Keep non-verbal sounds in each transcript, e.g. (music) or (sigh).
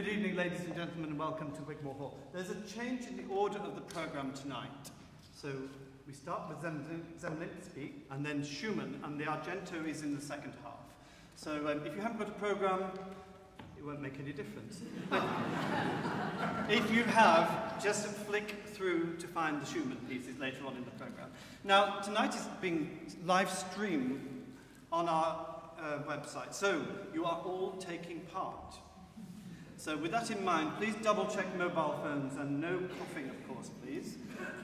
Good evening, ladies and gentlemen, and welcome to Wigmore Hall. There's a change in the order of the programme tonight. So we start with Zemlinsky and then Schumann, and the Argento is in the second half. So um, if you haven't got a programme, it won't make any difference. (laughs) if you have, just flick through to find the Schumann pieces later on in the programme. Now, tonight is being live streamed on our uh, website, so you are all taking part. So with that in mind, please double check mobile phones and no coughing, of course, please.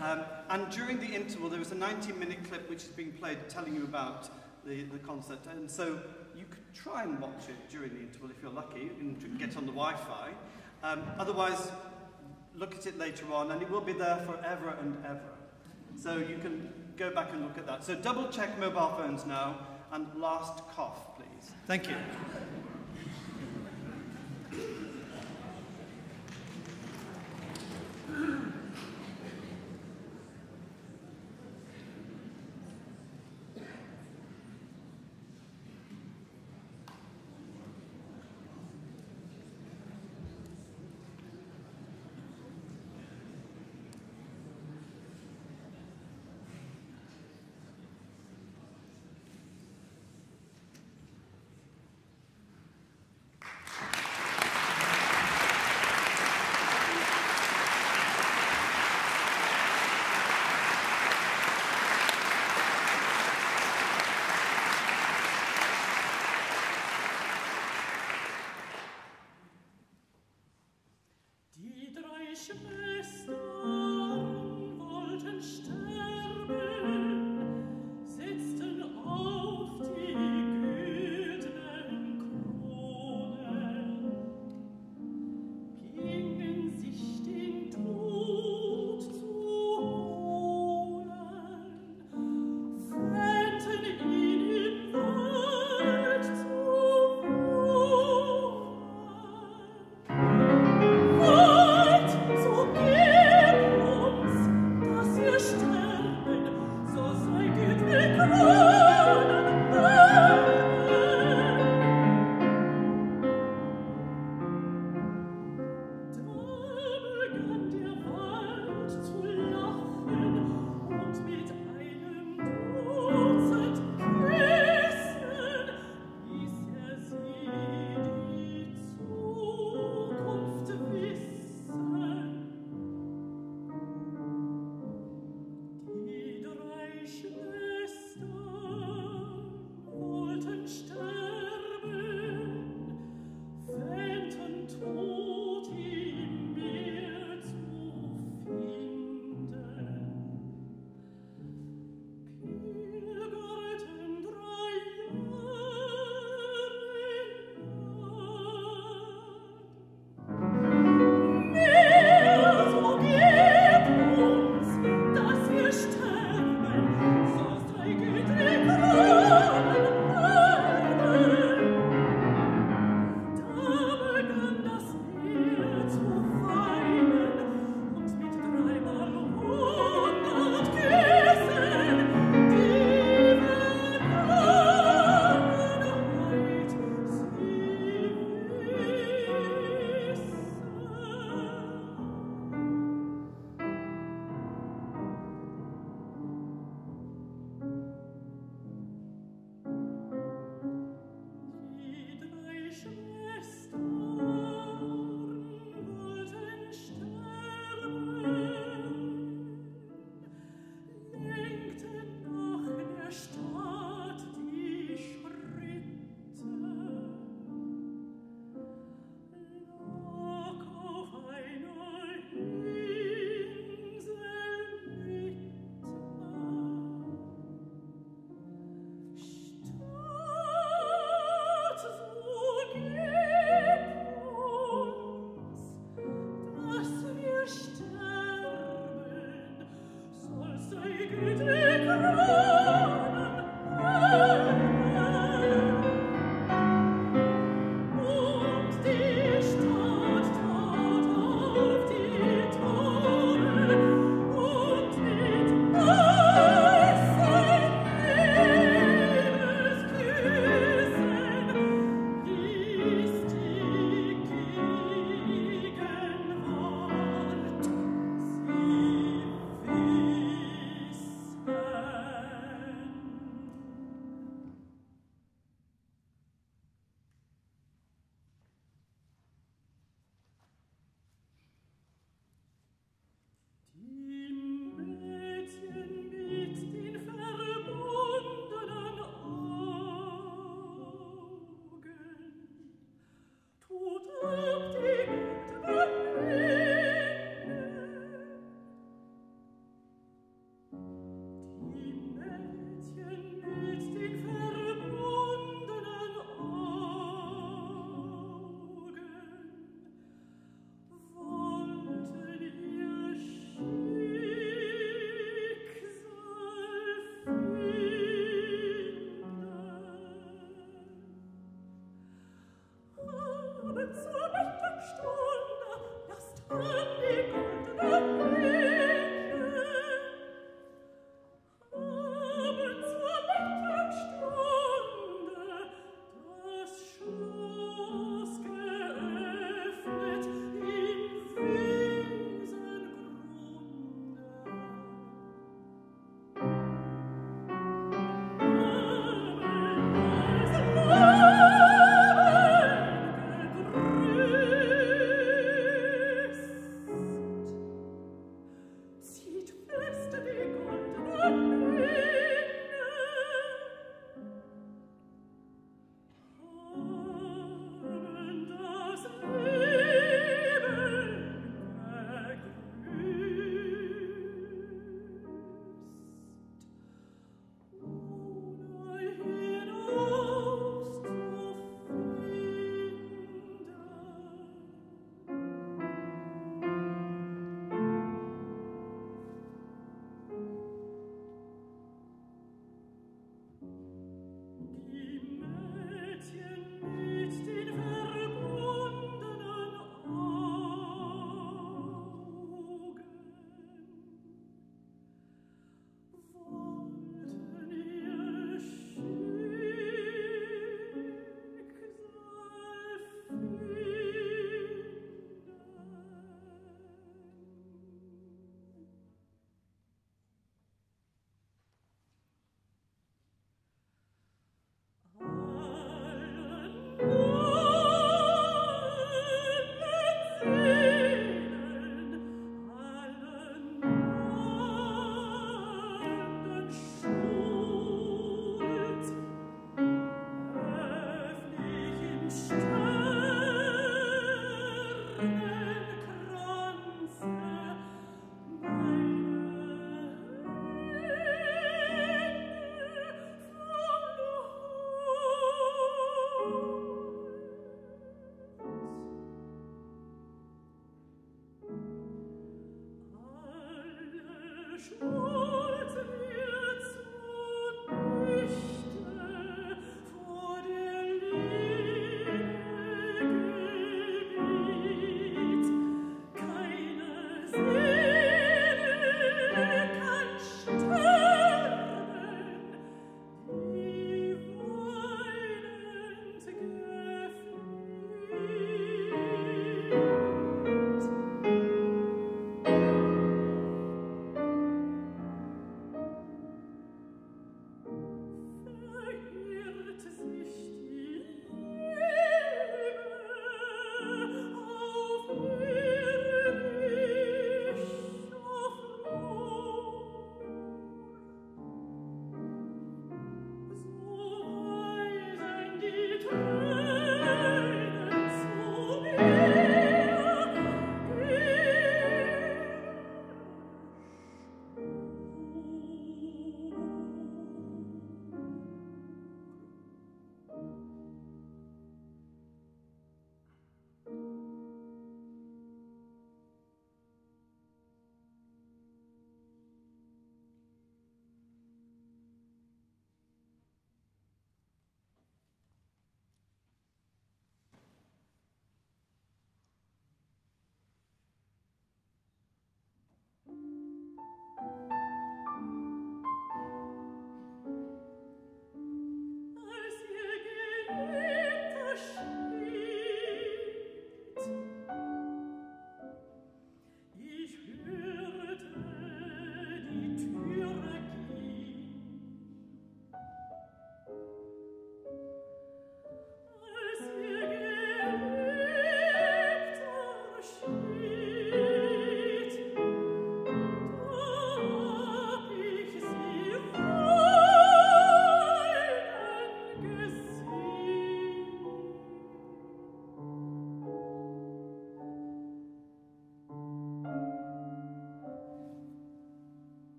Um, and during the interval, there was a 90-minute clip which is being played telling you about the, the concert. And so you could try and watch it during the interval if you're lucky and get on the Wi-Fi. Um, otherwise, look at it later on and it will be there forever and ever. So you can go back and look at that. So double check mobile phones now and last cough, please. Thank you. Mm-hmm. (laughs)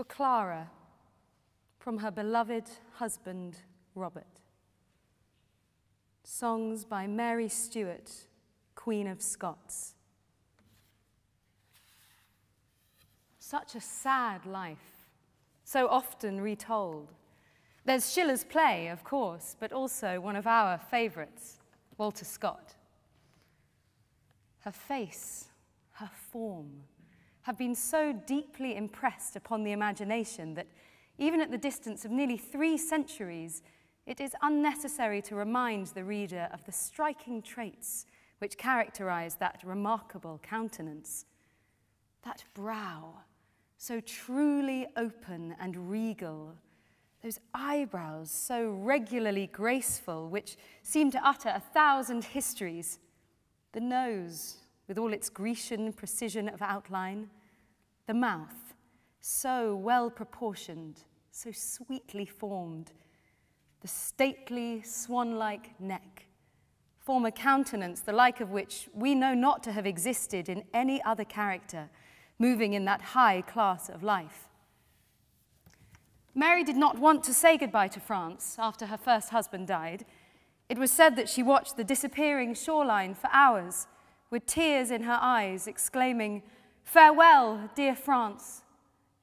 For Clara, from her beloved husband, Robert. Songs by Mary Stuart, Queen of Scots. Such a sad life, so often retold. There's Schiller's play, of course, but also one of our favourites, Walter Scott. Her face, her form, have been so deeply impressed upon the imagination that even at the distance of nearly three centuries, it is unnecessary to remind the reader of the striking traits which characterize that remarkable countenance. That brow, so truly open and regal, those eyebrows so regularly graceful, which seem to utter a thousand histories, the nose, with all its Grecian precision of outline, the mouth, so well proportioned, so sweetly formed, the stately swan like neck, form a countenance the like of which we know not to have existed in any other character moving in that high class of life. Mary did not want to say goodbye to France after her first husband died. It was said that she watched the disappearing shoreline for hours with tears in her eyes, exclaiming, Farewell, dear France.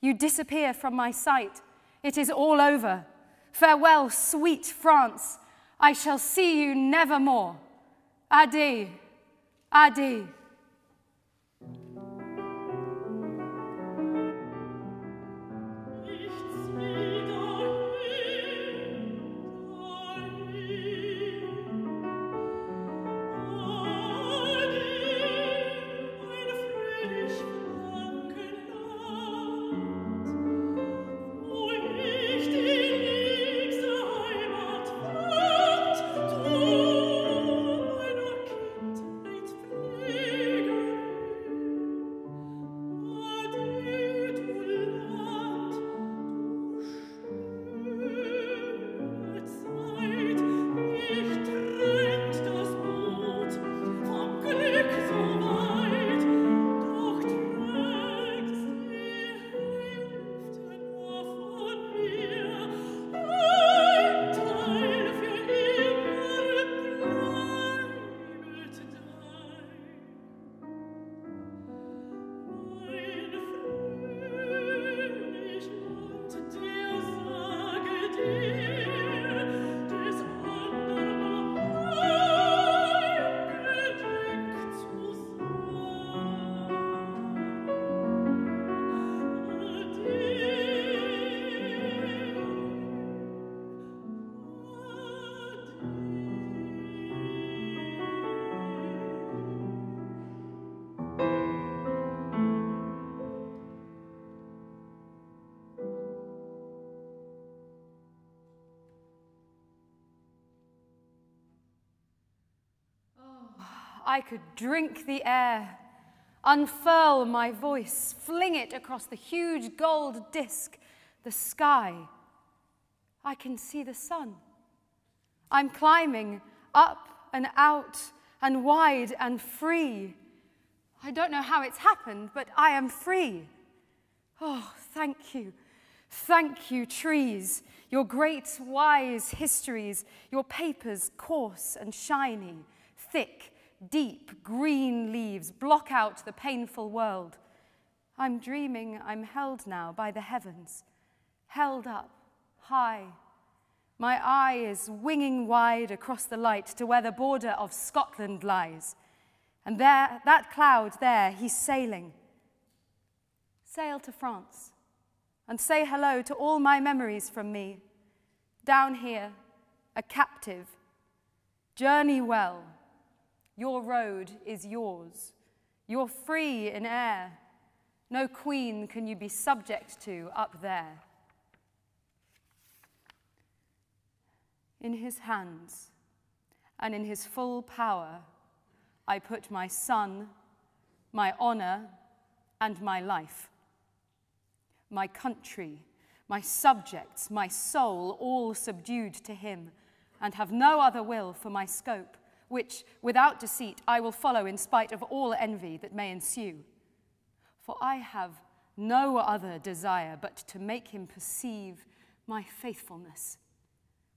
You disappear from my sight. It is all over. Farewell, sweet France. I shall see you never more. Ade, ade. I could drink the air, unfurl my voice, fling it across the huge gold disk, the sky. I can see the sun. I'm climbing up and out and wide and free. I don't know how it's happened, but I am free. Oh, thank you. Thank you, trees, your great wise histories, your papers coarse and shiny, thick deep green leaves block out the painful world. I'm dreaming I'm held now by the heavens, held up high. My eye is winging wide across the light to where the border of Scotland lies. And there, that cloud there, he's sailing. Sail to France and say hello to all my memories from me. Down here, a captive. Journey well. Your road is yours. You're free in air. No queen can you be subject to up there. In his hands and in his full power, I put my son, my honor, and my life. My country, my subjects, my soul, all subdued to him, and have no other will for my scope which, without deceit, I will follow in spite of all envy that may ensue. For I have no other desire but to make him perceive my faithfulness.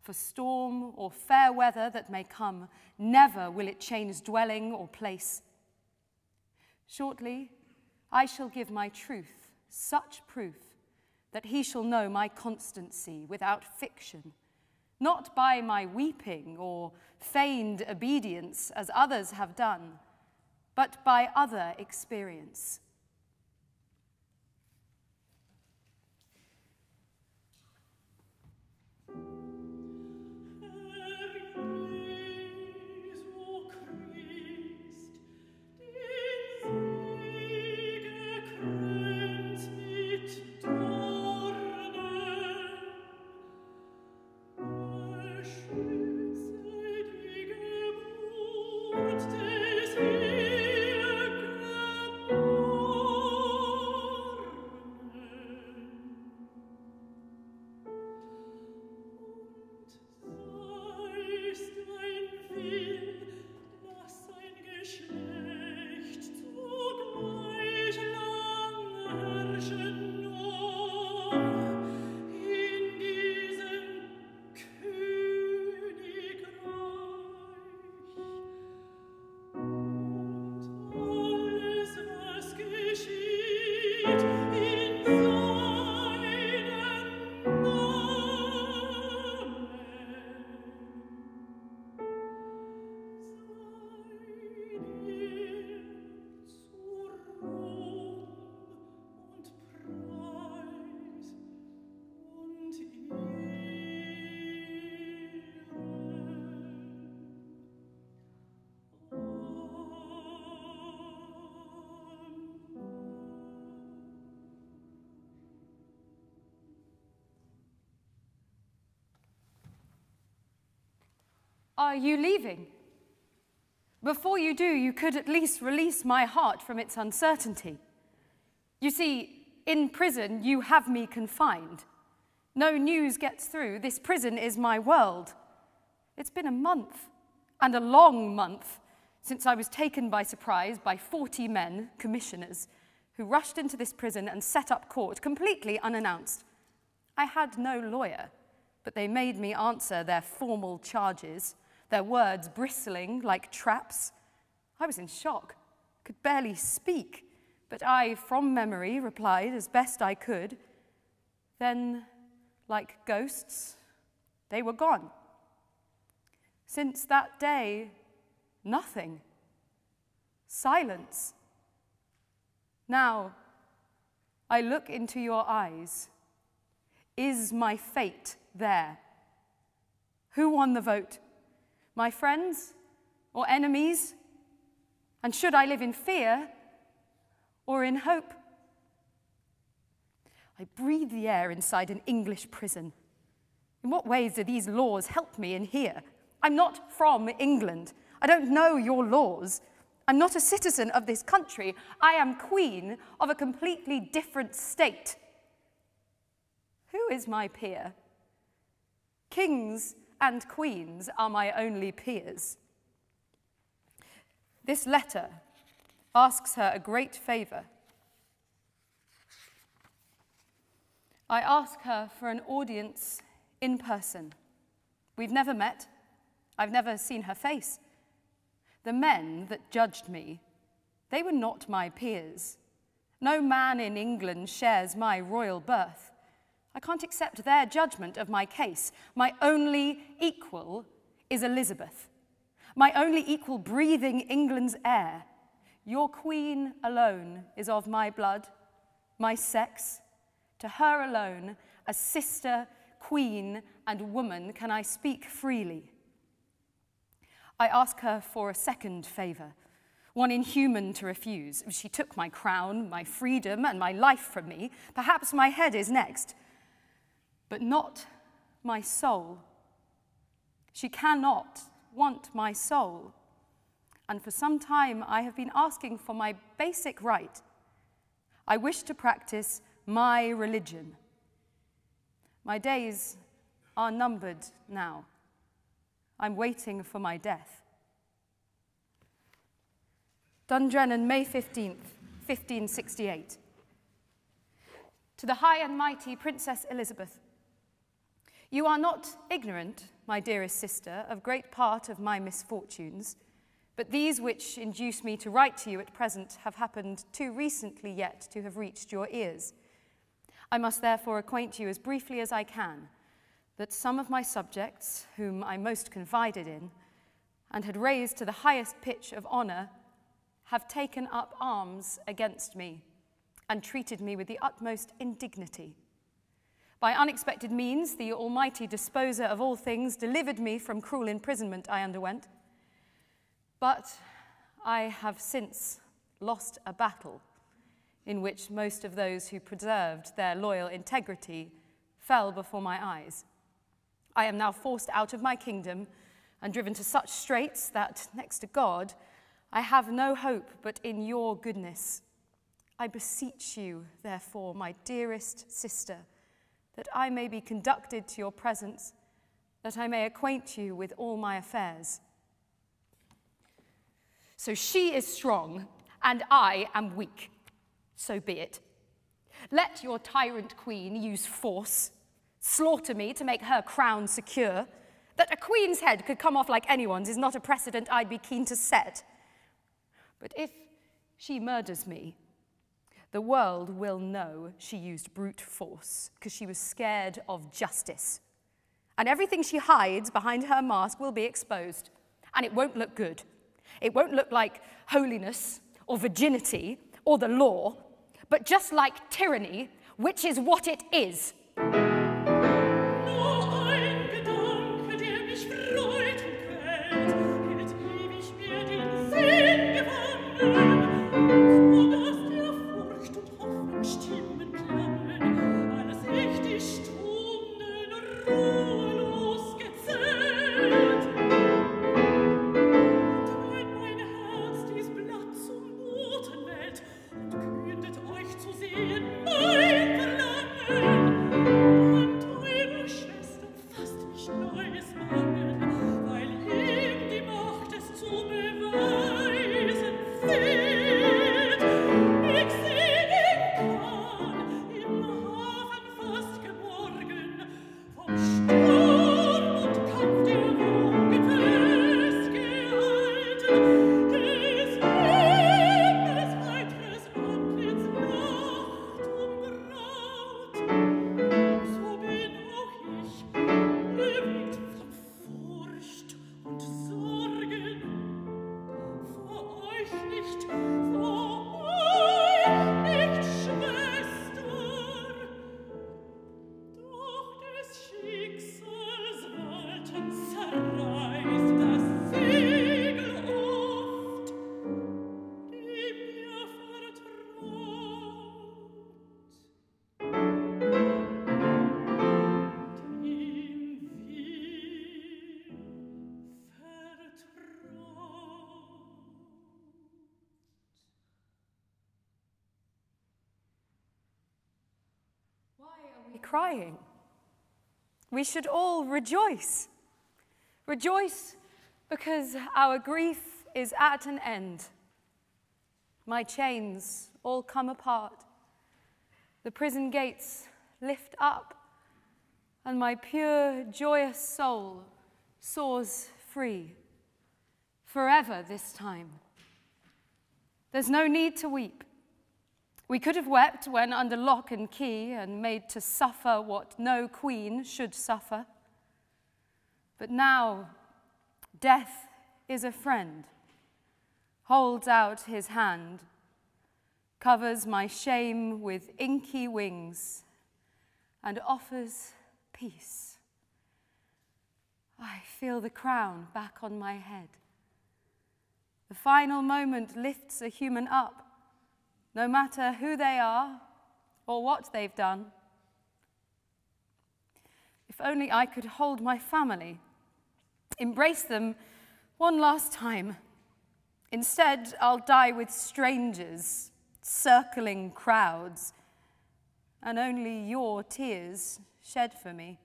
For storm or fair weather that may come, never will it change dwelling or place. Shortly, I shall give my truth such proof that he shall know my constancy without fiction, not by my weeping or feigned obedience as others have done, but by other experience. Are you leaving? Before you do, you could at least release my heart from its uncertainty. You see, in prison, you have me confined. No news gets through. This prison is my world. It's been a month, and a long month, since I was taken by surprise by 40 men, commissioners, who rushed into this prison and set up court completely unannounced. I had no lawyer, but they made me answer their formal charges their words bristling like traps. I was in shock, could barely speak, but I, from memory, replied as best I could. Then, like ghosts, they were gone. Since that day, nothing. Silence. Now, I look into your eyes. Is my fate there? Who won the vote? My friends or enemies? And should I live in fear or in hope? I breathe the air inside an English prison. In what ways do these laws help me in here? I'm not from England. I don't know your laws. I'm not a citizen of this country. I am queen of a completely different state. Who is my peer? Kings and queens are my only peers. This letter asks her a great favour. I ask her for an audience in person. We've never met. I've never seen her face. The men that judged me, they were not my peers. No man in England shares my royal birth. I can't accept their judgment of my case. My only equal is Elizabeth. My only equal breathing England's air. Your queen alone is of my blood, my sex. To her alone, a sister, queen, and woman, can I speak freely. I ask her for a second favour, one inhuman to refuse. She took my crown, my freedom, and my life from me. Perhaps my head is next but not my soul. She cannot want my soul. And for some time, I have been asking for my basic right. I wish to practice my religion. My days are numbered now. I'm waiting for my death. Dundrennan, May 15th, 1568. To the high and mighty Princess Elizabeth, you are not ignorant, my dearest sister, of great part of my misfortunes, but these which induce me to write to you at present have happened too recently yet to have reached your ears. I must therefore acquaint you as briefly as I can that some of my subjects, whom I most confided in, and had raised to the highest pitch of honour, have taken up arms against me and treated me with the utmost indignity. By unexpected means, the Almighty Disposer of all things delivered me from cruel imprisonment I underwent. But I have since lost a battle in which most of those who preserved their loyal integrity fell before my eyes. I am now forced out of my kingdom and driven to such straits that, next to God, I have no hope but in your goodness. I beseech you, therefore, my dearest sister, that I may be conducted to your presence, that I may acquaint you with all my affairs. So she is strong, and I am weak. So be it. Let your tyrant queen use force, slaughter me to make her crown secure. That a queen's head could come off like anyone's is not a precedent I'd be keen to set. But if she murders me, the world will know she used brute force because she was scared of justice. And everything she hides behind her mask will be exposed. And it won't look good. It won't look like holiness or virginity or the law, but just like tyranny, which is what it is. Crying. We should all rejoice. Rejoice because our grief is at an end. My chains all come apart. The prison gates lift up, and my pure, joyous soul soars free. Forever this time. There's no need to weep. We could have wept when under lock and key and made to suffer what no queen should suffer. But now, death is a friend, holds out his hand, covers my shame with inky wings, and offers peace. I feel the crown back on my head. The final moment lifts a human up no matter who they are or what they've done. If only I could hold my family, embrace them one last time. Instead, I'll die with strangers, circling crowds, and only your tears shed for me.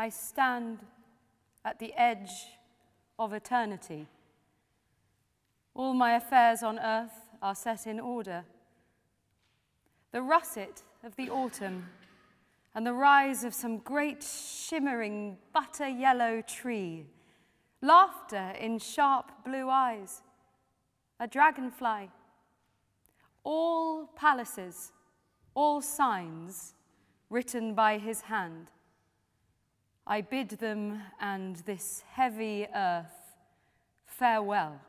I stand at the edge of eternity. All my affairs on earth are set in order. The russet of the autumn and the rise of some great shimmering butter yellow tree, laughter in sharp blue eyes, a dragonfly, all palaces, all signs written by his hand. I bid them and this heavy earth farewell.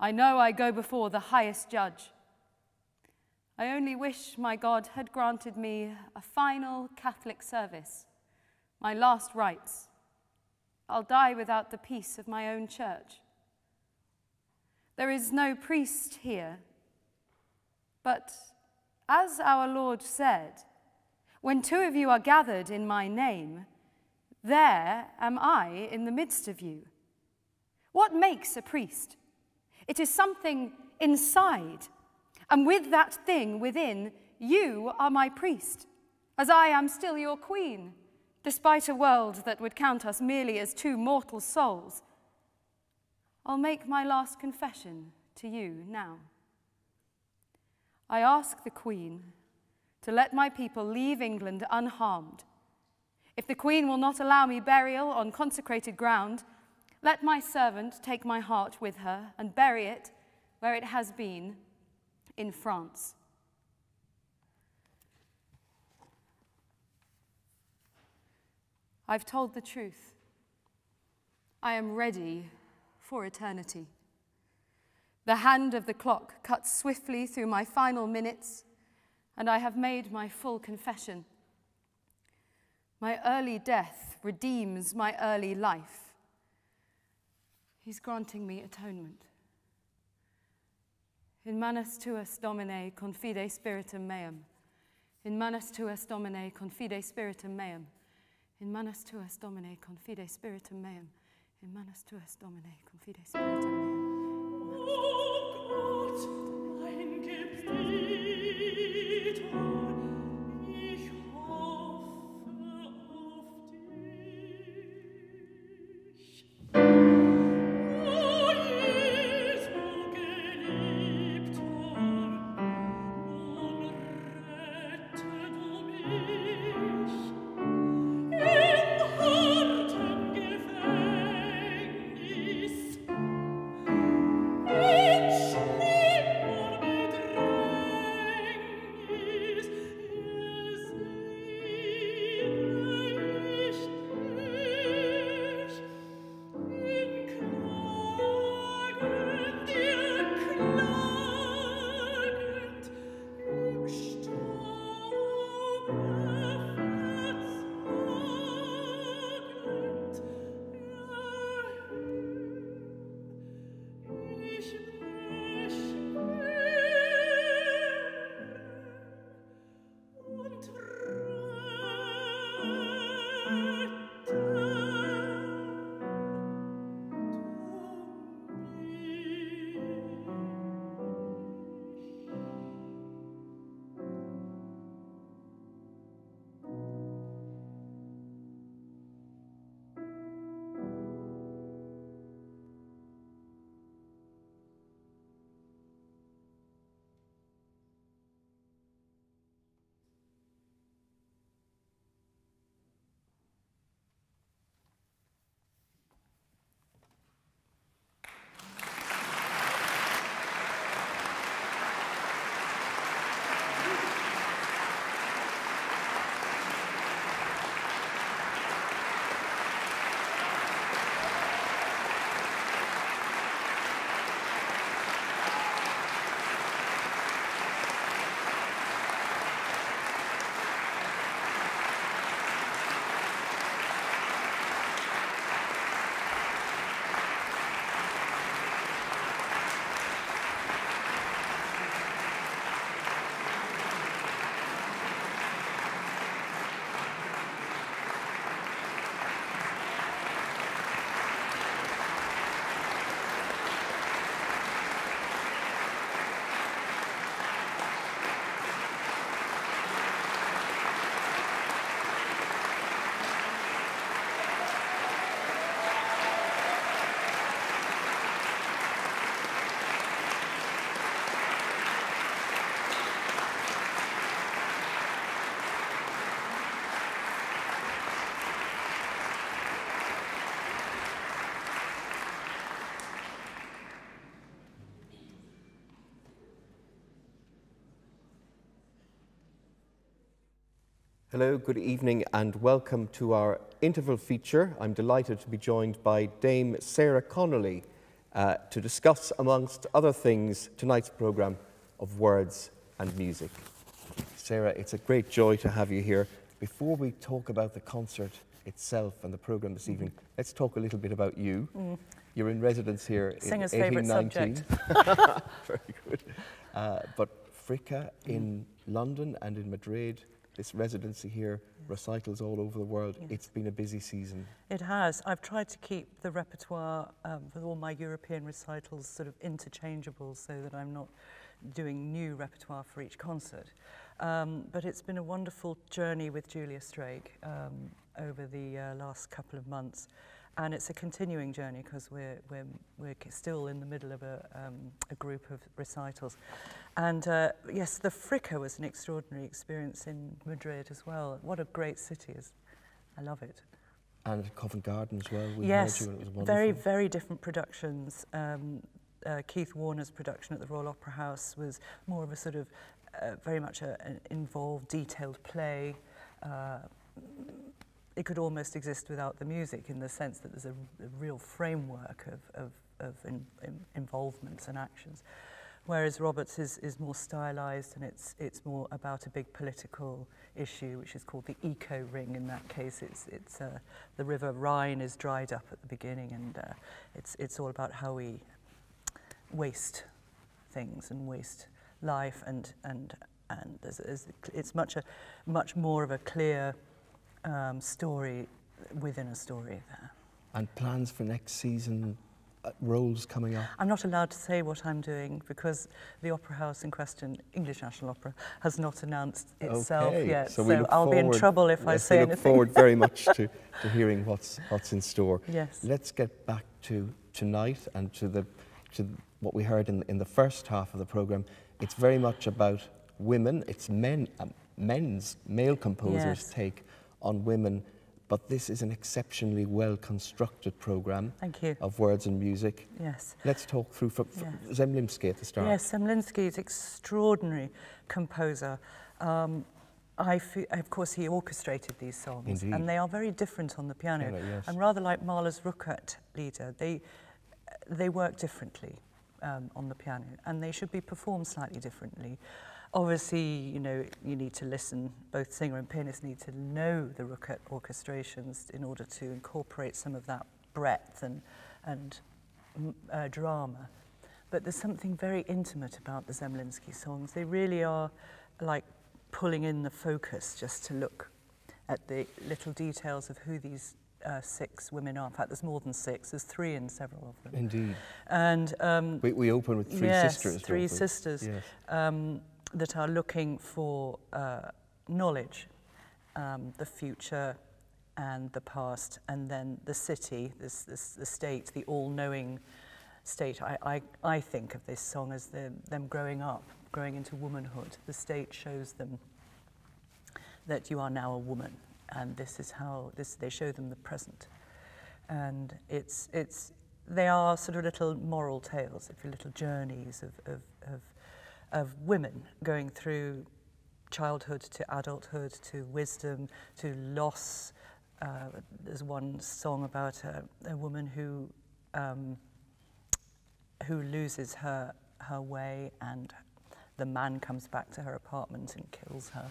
I know I go before the highest judge. I only wish my God had granted me a final Catholic service, my last rites. I'll die without the peace of my own church. There is no priest here, but as our Lord said, when two of you are gathered in my name, there am I in the midst of you. What makes a priest? It is something inside, and with that thing within, you are my priest, as I am still your queen, despite a world that would count us merely as two mortal souls. I'll make my last confession to you now. I ask the Queen to let my people leave England unharmed. If the Queen will not allow me burial on consecrated ground, let my servant take my heart with her and bury it where it has been in France. I've told the truth. I am ready for eternity. The hand of the clock cuts swiftly through my final minutes and I have made my full confession. My early death redeems my early life. He's granting me atonement. In manus tuus domine confide spiritum meum. In manus tuus domine confide spiritum meum. In manus tuus domine confide spiritum meum. In manus tuus domine confide spiritum meum. Oh, Hello, good evening, and welcome to our interval feature. I'm delighted to be joined by Dame Sarah Connolly uh, to discuss, amongst other things, tonight's programme of words and music. Sarah, it's a great joy to have you here. Before we talk about the concert itself and the programme this evening, let's talk a little bit about you. Mm. You're in residence here Singer's in favourite subject. (laughs) Very (laughs) good. Uh, but Fricka in London and in Madrid, this residency here, recitals all over the world. Yes. It's been a busy season. It has. I've tried to keep the repertoire um, with all my European recitals sort of interchangeable so that I'm not doing new repertoire for each concert. Um, but it's been a wonderful journey with Julius Drake um, over the uh, last couple of months. And it's a continuing journey because we're, we're, we're still in the middle of a, um, a group of recitals. And uh, yes, the Fricka was an extraordinary experience in Madrid as well. What a great city. Is. I love it. And Covent Garden as well. We yes, very, very different productions. Um, uh, Keith Warner's production at the Royal Opera House was more of a sort of uh, very much a, an involved, detailed play. Uh, it could almost exist without the music in the sense that there's a, a real framework of, of, of in, in involvements and actions. Whereas Roberts is, is more stylized and it's, it's more about a big political issue, which is called the eco ring. In that case, it's, it's, uh, the river Rhine is dried up at the beginning, and uh, it's, it's all about how we waste things and waste life, and, and, and there's, there's, it's much, a, much more of a clear um, story within a story there. And plans for next season, roles coming up? I'm not allowed to say what I'm doing because the Opera House in question, English National Opera, has not announced itself okay. yet. So, so I'll forward, be in trouble if yes, I say we look anything. forward very much to, (laughs) to hearing what's, what's in store. Yes. Let's get back to tonight and to, the, to what we heard in, in the first half of the programme. It's very much about women. It's men, um, men's, male composers' yes. take on women, but this is an exceptionally well constructed program Thank you. of words and music. Yes. Let's talk through for, for yes. Zemlinsky at the start. Yes, Zemlinsky is extraordinary composer. Um, I of course, he orchestrated these songs, Indeed. and they are very different on the piano. piano yes. And rather like Mahler's Rückert Lieder, they they work differently um, on the piano, and they should be performed slightly differently. Obviously, you know, you need to listen, both singer and pianist need to know the Rückert orchestrations in order to incorporate some of that breadth and, and uh, drama. But there's something very intimate about the Zemlinsky songs. They really are like pulling in the focus just to look at the little details of who these uh, six women are. In fact, there's more than six. There's three in several of them. Indeed. And um, we, we open with three yes, sisters. three sisters. Yes. Um, that are looking for uh, knowledge, um, the future and the past, and then the city, this, this, the state, the all-knowing state. I, I, I think of this song as the, them growing up, growing into womanhood. The state shows them that you are now a woman, and this is how this, they show them the present. And it's, it's, they are sort of little moral tales, if you little journeys of, of, of of women going through childhood to adulthood to wisdom to loss. Uh, there's one song about a, a woman who um, who loses her her way and the man comes back to her apartment and kills her.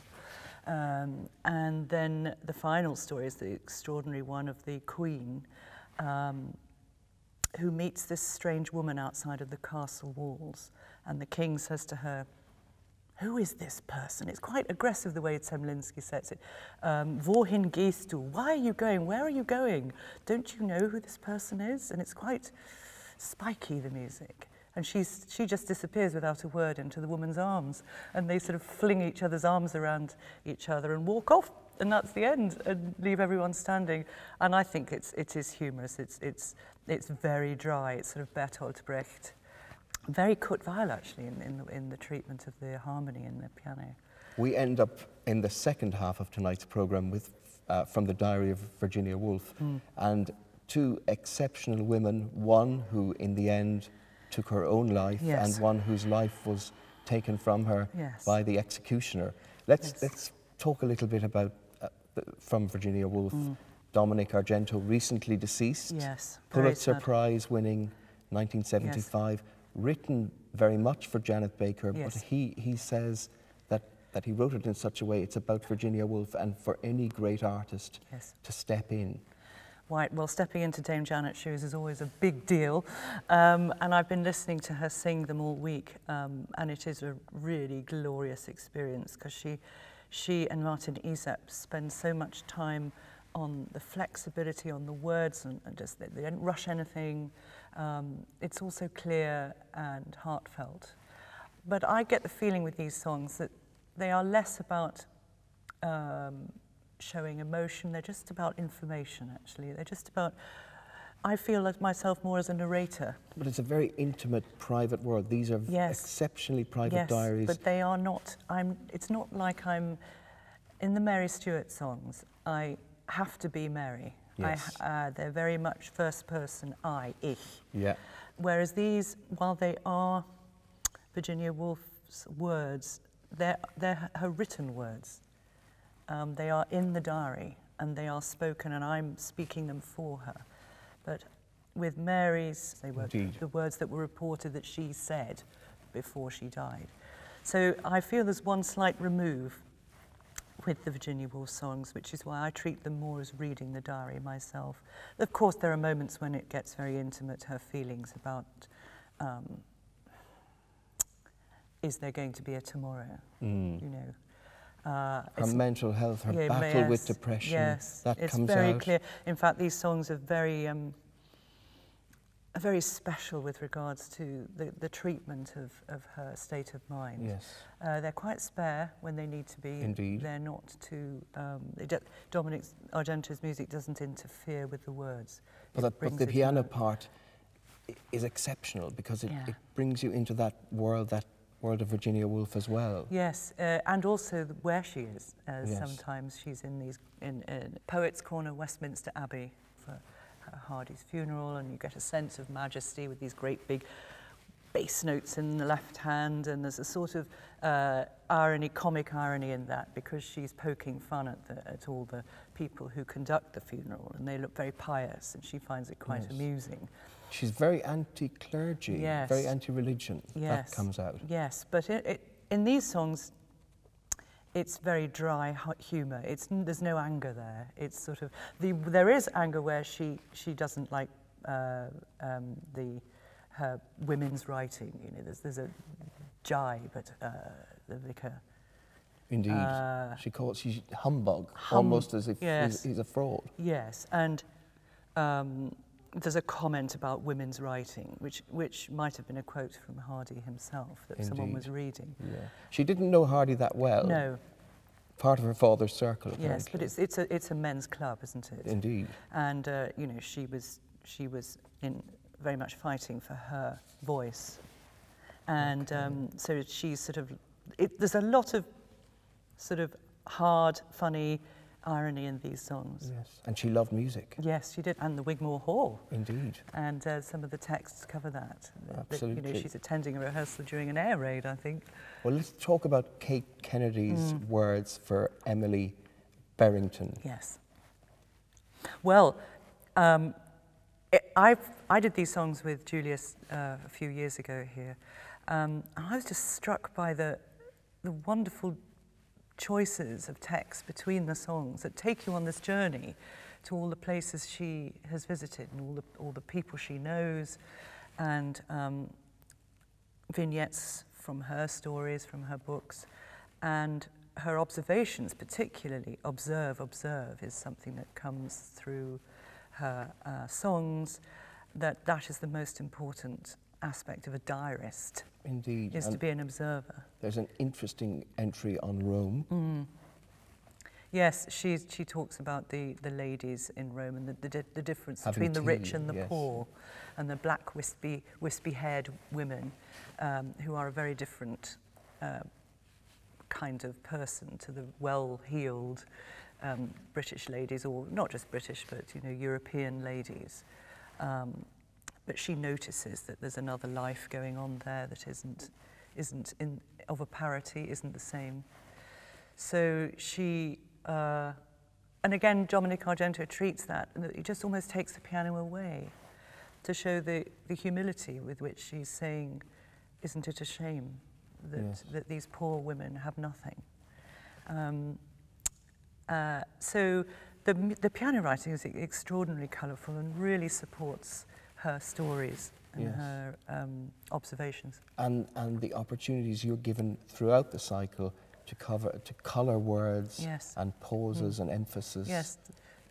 Um, and then the final story is the extraordinary one of the queen um, who meets this strange woman outside of the castle walls and the king says to her, who is this person? It's quite aggressive the way Zemlinsky sets it. Um, Wohin gehst? Why are you going? Where are you going? Don't you know who this person is? And it's quite spiky, the music. And she's, she just disappears without a word into the woman's arms. And they sort of fling each other's arms around each other and walk off. And that's the end, and leave everyone standing. And I think it's, it is humorous. It's, it's, it's very dry. It's sort of Bertolt Brecht very Kurt Weill actually in, in, the, in the treatment of the harmony in the piano. We end up in the second half of tonight's programme with uh, from the diary of Virginia Woolf mm. and two exceptional women, one who in the end took her own life yes. and one whose life was taken from her yes. by the executioner. Let's, yes. let's talk a little bit about th- from Virginia Woolf, Dominick Argento, recently deceased. Yes, Pulitzer. Prize winning 1975, written very much for Janet Baker, Yes. but he, he says that, that he wrote it in such a way it's about Virginia Woolf and for any great artist Yes. to step in. Right, well, stepping into Dame Janet's shoes is always a big deal. Um, and I've been listening to her sing them all week. Um, and it is a really glorious experience because she, she and Martin Isepp spend so much time on the flexibility, on the words, and, and just they, they don't rush anything. Um, it's also clear and heartfelt. But I get the feeling with these songs that they are less about um, showing emotion. They're just about information, actually. They're just about. I feel like myself more as a narrator. But it's a very intimate, private world. These are Yes. exceptionally private yes, diaries. but they are not. I'm. It's not like I'm. In the Mary Stuart songs, I have to be Mary. Yes. I, uh, they're very much first person I, ich. yeah. Whereas these, while they are Virginia Woolf's words, they're, they're her written words. Um, they are in the diary and they are spoken, and I'm speaking them for her. But with Mary's, they were Indeed. the words that were reported that she said before she died. So I feel there's one slight remove with the Virginia Woolf songs, which is why I treat them more as reading the diary myself. Of course, there are moments when it gets very intimate, her feelings about um, is there going to be a tomorrow, Mm. you know. Uh, Her mental health, her yeah, battle with yes, depression, Yes, that it's comes very out. clear. In fact, these songs are very, um, are very special with regards to the, the treatment of, of her state of mind. Yes. Uh, they're quite spare when they need to be. Indeed. They're not too. Um, Dominick Argento's music doesn't interfere with the words. But, that, but the piano out. part is exceptional because it, Yeah. it brings you into that world, that world of Virginia Woolf as well. Yes, uh, and also where she is. As Yes. Sometimes she's in these in, in Poets' Corner, Westminster Abbey, for uh, Hardy's funeral, and you get a sense of majesty with these great big bass notes in the left hand, and there's a sort of uh, irony, comic irony in that, because she's poking fun at, the, at all the people who conduct the funeral, and they look very pious, and she finds it quite Yes. amusing. She's very anti-clergy, Yes. very anti-religion. Yes. That comes out. Yes, but it, it, in these songs, it's very dry hu- humour. It's there's no anger there. It's sort of the there is anger where she she doesn't like uh, um, the her women's writing. You know, there's there's a jibe at uh, the vicar. Indeed. Uh, she calls she's humbug, hum- almost as if yes. he's, he's a fraud. Yes, and um, there's a comment about women's writing, which which might have been a quote from Hardy himself that someone was reading. Yeah. She didn't know Hardy that well. No, Part of her father's circle, yes, but it's it's a it's a men's club, isn't it? Indeed. and uh, you know she was she was in very much fighting for her voice, and um, so she's sort of it, there's a lot of sort of hard, funny irony in these songs. Yes. And she loved music. Yes, she did, and the Wigmore Hall. Indeed. And uh, some of the texts cover that. That, you know, Absolutely. she's attending a rehearsal during an air raid, I think. Well, let's talk about Kate Kennedy's Mm. words for Emily Berrington. Yes. Well, um, it, I I did these songs with Julius uh, a few years ago here, um, and I was just struck by the the wonderful choices of text between the songs that take you on this journey to all the places she has visited and all the all the people she knows, and um, vignettes from her stories, from her books, and her observations, particularly observe, observe, is something that comes through her uh, songs. That that is the most important aspect of a diarist Indeed. is to be an observer. there's an interesting entry on Rome. Mm. Yes, she she talks about the, the ladies in Rome and the, the, the difference Having between the rich and the yes. poor, and the black wispy wispy haired women, um, who are a very different uh, kind of person to the well heeled um, British ladies, or not just British, but you know European ladies. Um, but she notices that there's another life going on there that isn't isn't in of a parity, isn't the same. So she uh, and again, Dominick Argento treats that, and he just almost takes the piano away to show the, the humility with which she's saying, isn't it a shame that, Yes. that these poor women have nothing? Um, uh, so the, the piano writing is extraordinarily colourful and really supports her stories and Yes. her um, observations. And, and the opportunities you're given throughout the cycle to cover, to colour words Yes. and pauses and emphasis. Yes,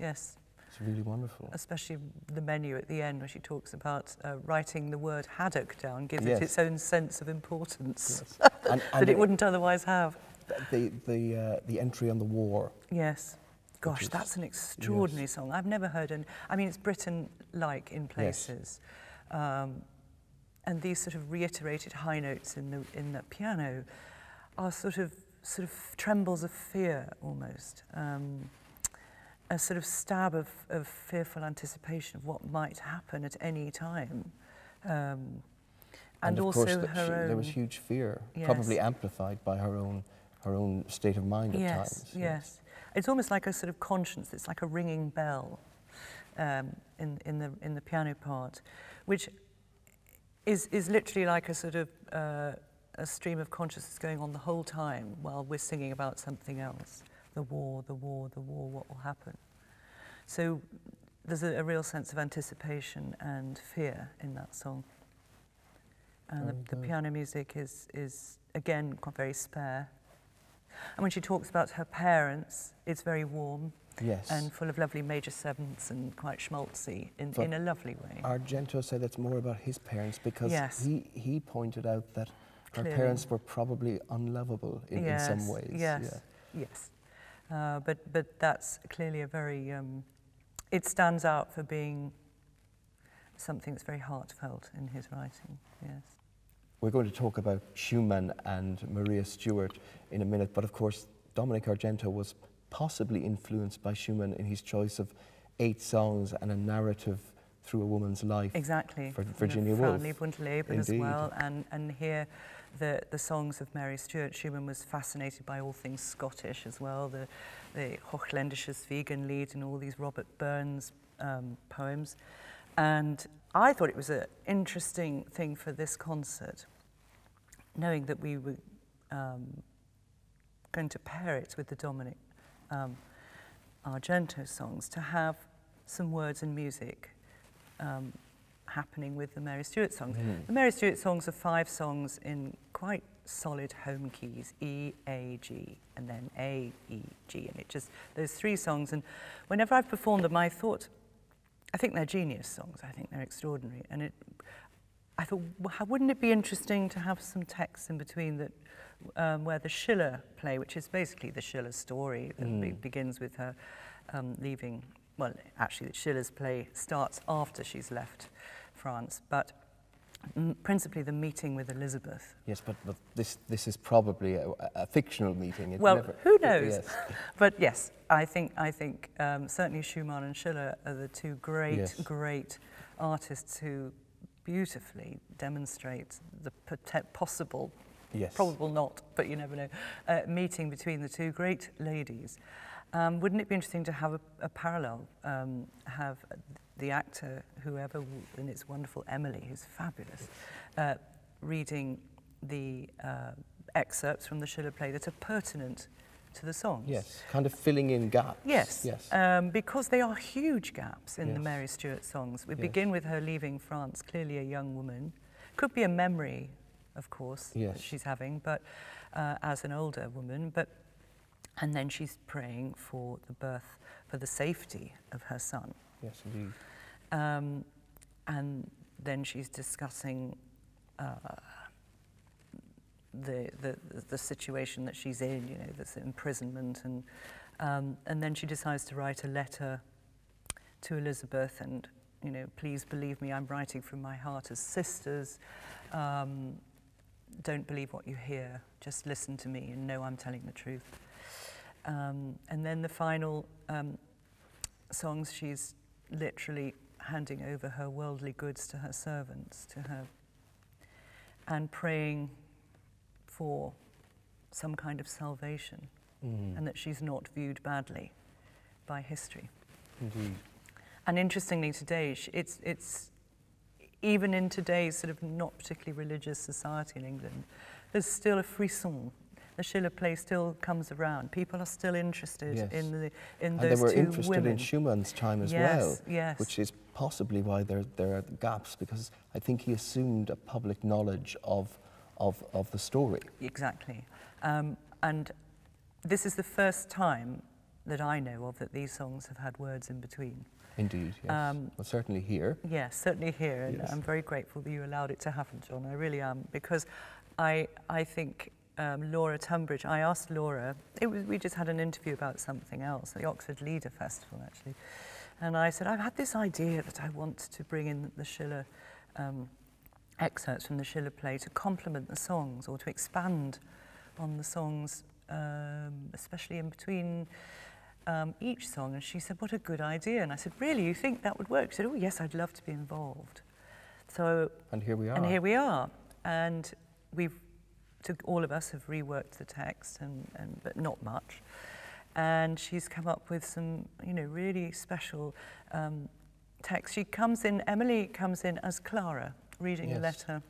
yes. It's really wonderful. especially the menu at the end where she talks about uh, writing the word haddock down gives Yes. it its own sense of importance Yes. (laughs) and, that and it wouldn't otherwise have. the, the, uh, the entry on the war. Yes. Gosh, that's an extraordinary song. I've never heard an. I mean, it's Britten-like in places, um, and these sort of reiterated high notes in the in the piano are sort of sort of trembles of fear almost. Um, a sort of stab of, of fearful anticipation of what might happen at any time. Um, and, of also her she, own. there was huge fear, Yes. probably amplified by her own, her own state of mind at yes, times. Yes, It's almost like a sort of conscience. It's like a ringing bell um, in, in, the, in the piano part, which is, is literally like a sort of uh, a stream of consciousness going on the whole time while we're singing about something else. The war, the war, the war, what will happen? So there's a, a real sense of anticipation and fear in that song. And the, the piano music is, is again, quite very spare. And when she talks about her parents, it's very warm Yes. and full of lovely major sevenths and quite schmaltzy in, But in a lovely way. Argento said that's more about his parents because Yes. he, he pointed out that her Clearly. parents were probably unlovable in, in some ways. Yes, yes. Uh, but, but that's clearly a very, um, it stands out for being something that's very heartfelt in his writing, yes. We're going to talk about Schumann and Maria Stuart in a minute, but of course, Dominick Argento was possibly influenced by Schumann in his choice of eight songs and a narrative through a woman's life. Exactly. For Virginia Woolf. Frauenliebe und Leben as well, and, and here the, the songs of Mary Stuart. Schumann was fascinated by all things Scottish as well, the, the Hochländisches Wiegenlied and all these Robert Burns um, poems. And I thought it was an interesting thing for this concert, knowing that we were um, going to pair it with the Dominick um, Argento songs, to have some words and music um, happening with the Mary Stuart songs. The Mary Stuart songs are five songs in quite solid home keys E, A, G, and then A, E, G. And it just, those three songs. And whenever I've performed them, I thought, I think they're genius songs. I think they're extraordinary. And it, I thought, well, wouldn't it be interesting to have some text in between that, um, where the Schiller play, which is basically the Schiller story that be- begins with her um, leaving. Well, actually, the Schiller's play starts after she's left France, but mm, principally the meeting with Elizabeth. Yes, but, but this, this is probably a, a fictional meeting. It Well, never- who it- knows? yes. (laughs) But yes, I think I think um, certainly Schumann and Schiller are the two great, Yes. great artists who beautifully demonstrate the possible, Yes. probable not, but you never know, uh, meeting between the two great ladies. Um, wouldn't it be interesting to have a, a parallel? Um, have the actor, whoever, and it's wonderful, Emily, who's fabulous, uh, reading the uh, excerpts from the Schiller play that are pertinent to the songs. Yes, kind of filling in gaps. Yes, Yes. Um, because they are huge gaps in the Mary Stuart songs. We Yes. begin with her leaving France, clearly a young woman. Could be a memory, of course, that she's having, but uh, as an older woman. But and then she's praying for the birth, for the safety of her son. yes, indeed. Um, and then she's discussing uh, the, the, the situation that she's in, you know, this imprisonment. And, um, and then she decides to write a letter to Elizabeth and, you know, please believe me, I'm writing from my heart as sisters. Um, don't believe what you hear, just listen to me and know I'm telling the truth. Um, and then the final um, songs, she's literally handing over her worldly goods to her servants, to her, and praying for some kind of salvation Mm. and that she's not viewed badly by history. Indeed. And interestingly, today, it's, it's even in today's sort of not particularly religious society in England, there's still a frisson. The Schiller play still comes around. People are still interested Yes. in the in And those they were interested women. in Schumann's time as Yes, well, yes. which is possibly why there, there are gaps, because I think he assumed a public knowledge of, of, of the story. Exactly. Um, and this is the first time that I know of that these songs have had words in between. Indeed, yes. Um, well, certainly here. Yes, certainly here, and Yes. I'm very grateful that you allowed it to happen, John. I really am, because I, I think um, Laura Tunbridge, I asked Laura, it was, we just had an interview about something else, the Oxford Lieder Festival, actually. And I said, I've had this idea that I want to bring in the Schiller um, excerpts from the Schiller play to complement the songs or to expand on the songs, um, especially in between um, each song. And she said, What a good idea. And I said, Really, you think that would work? She said, Oh, yes, I'd love to be involved. So, And here we are. and here we are. And we've, to, all of us have reworked the text, and, and, but not much. And she's come up with some, you know, really special um, text. She comes in, Emily comes in as Clara, reading a Yes. letter.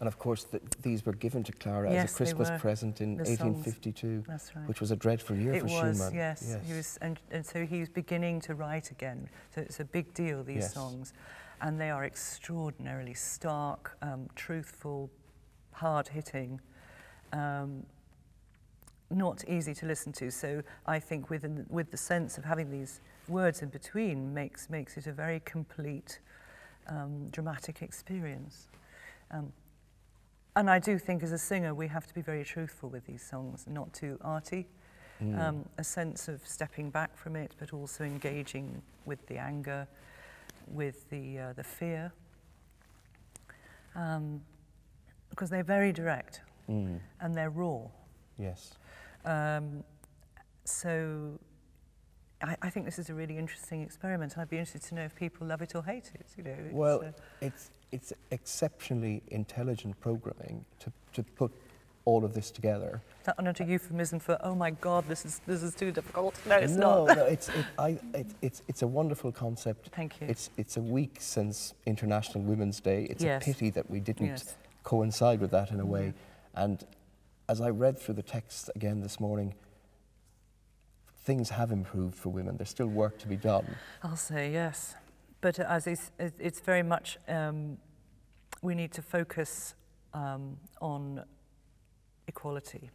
And of course, th these were given to Clara Yes, as a Christmas present in 1852, That's right. which was a dreadful year it for was, Schumann. yes. He was, and, and so he's beginning to write again. So it's a big deal, these Yes. songs. And they are extraordinarily stark, um, truthful, hard hitting, um, not easy to listen to. So I think within, with the sense of having these words in between makes, makes it a very complete um, dramatic experience. Um, and I do think as a singer we have to be very truthful with these songs, not too arty. Mm. Um, a sense of stepping back from it, but also engaging with the anger, with the, uh, the fear. Um, because they're very direct Mm, and they're raw. yes. Um, so I, I think this is a really interesting experiment, and I'd be interested to know if people love it or hate it. You know, it's, Well, uh, it's, it's exceptionally intelligent programming to, to put all of this together. is that not a euphemism for oh my God, this is this is too difficult? No, it's no, not. no, (laughs) it's, it, I, it, it's, it's a wonderful concept. Thank you. It's, it's a week since International Women's Day. It's Yes. a pity that we didn't Yes. coincide with that in a way. And as I read through the text again this morning, things have improved for women. There's still work to be done. I'll say yes, but as it's, it's very much um, we need to focus um, on equality,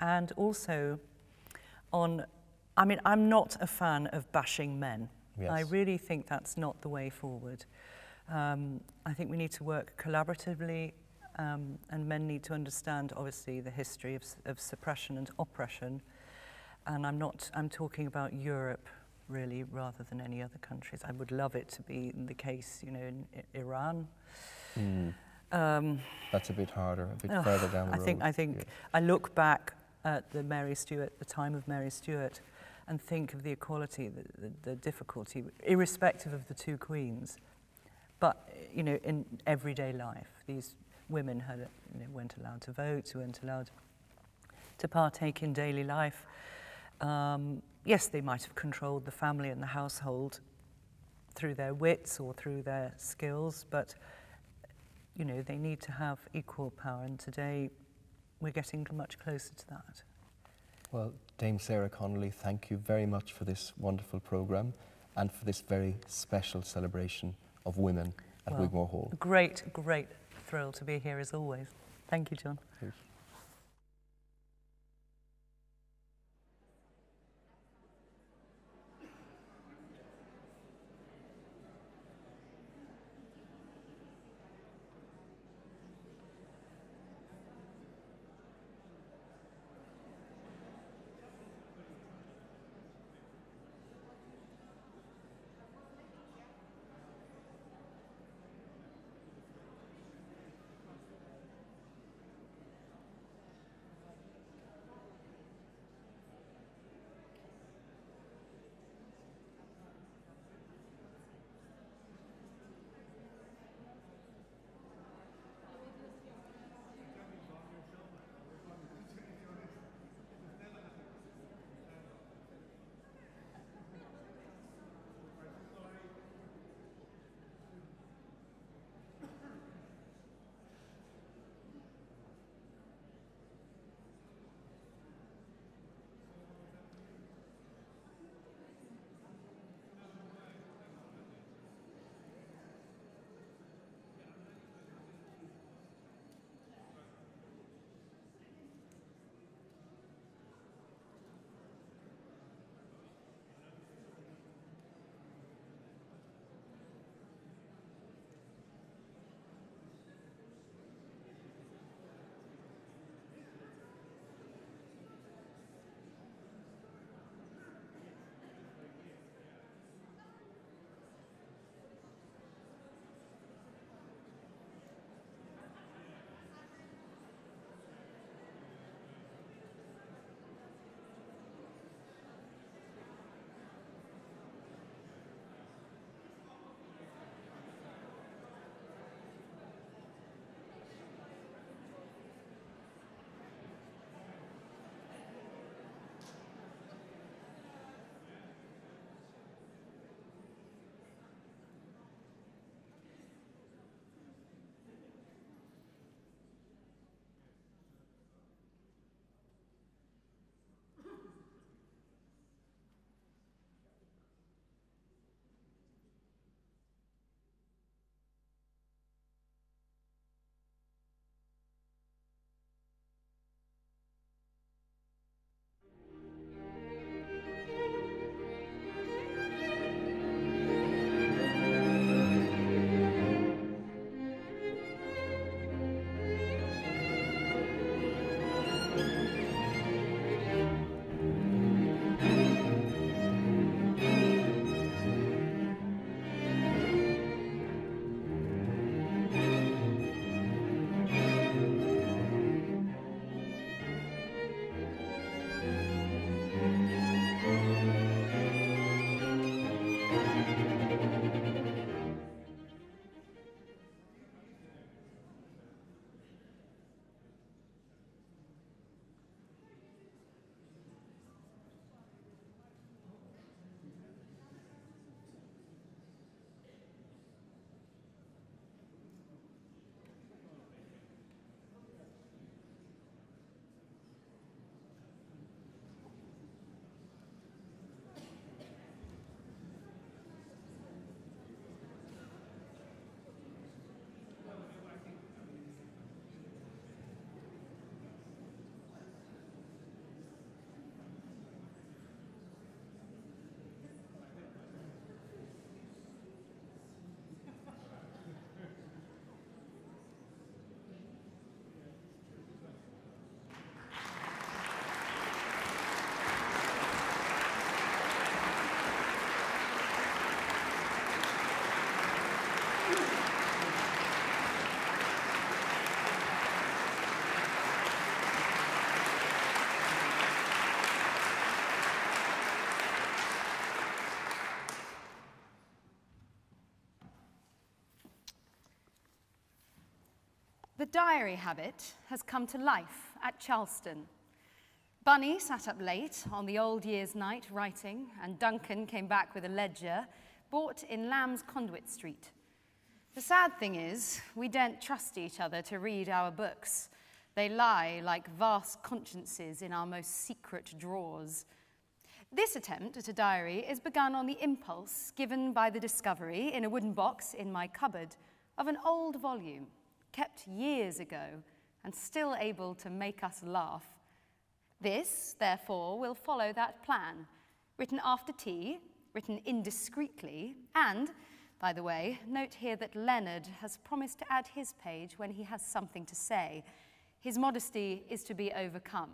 and also on. I mean, I'm not a fan of bashing men. Yes. I really think that's not the way forward. Um, I think we need to work collaboratively, um, and men need to understand, obviously, the history of, of suppression and oppression. And I'm not, I'm talking about Europe, really, rather than any other countries. I would love it to be the case, you know, in I- Iran. Mm, Um, that's a bit harder, a bit Oh, further down the I road. think, I think Yeah. I look back at the Mary Stuart, the time of Mary Stuart, and think of the equality, the, the, the difficulty, irrespective of the two queens. But, you know, in everyday life, these women had, you know, weren't allowed to vote, weren't allowed to partake in daily life. Um, yes, they might have controlled the family and the household through their wits or through their skills, but you know, they need to have equal power, and today we're getting much closer to that. Well, Dame Sarah Connolly, thank you very much for this wonderful programme and for this very special celebration of women at Well, Wigmore Hall. Great, great thrill to be here as always. Thank you, John. Diary habit has come to life at Charleston. Bunny sat up late on the old year's night writing, and Duncan came back with a ledger bought in Lamb's Conduit Street. The sad thing is, we don't trust each other to read our books. They lie like vast consciences in our most secret drawers. This attempt at a diary is begun on the impulse given by the discovery in a wooden box in my cupboard of an old volume kept years ago and still able to make us laugh. This, therefore, will follow that plan, written after tea, written indiscreetly, and, by the way, note here that Leonard has promised to add his page when he has something to say. His modesty is to be overcome.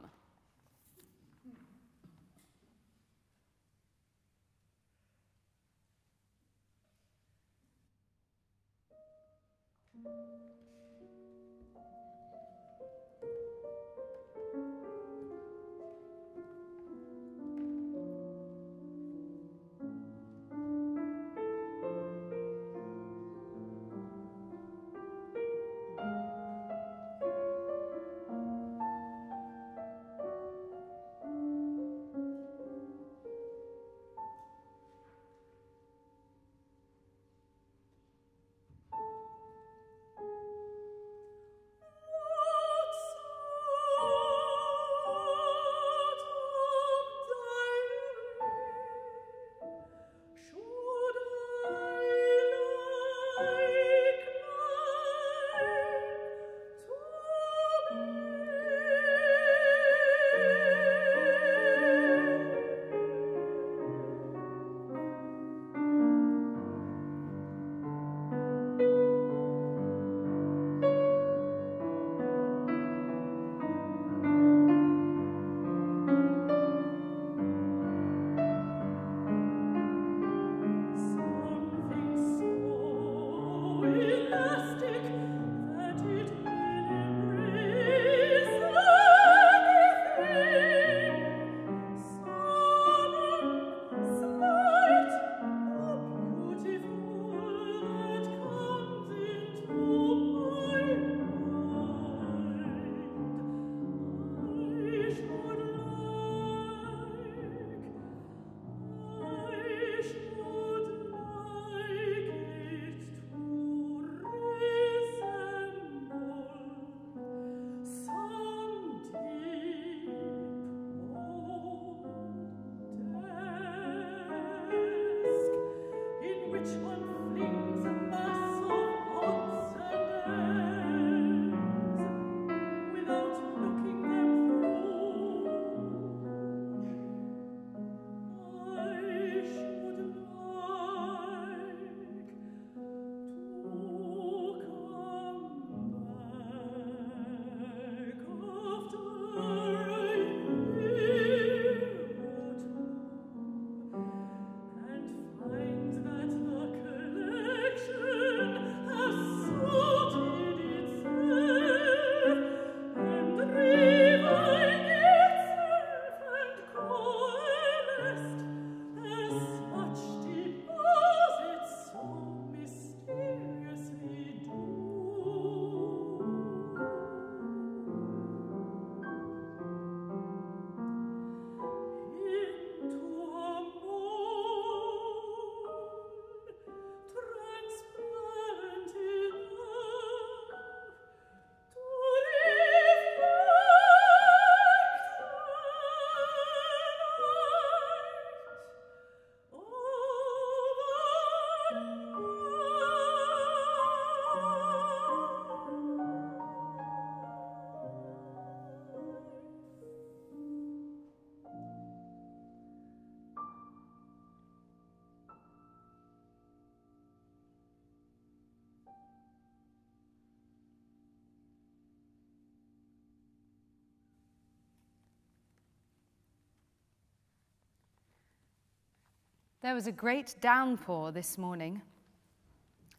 There was a great downpour this morning.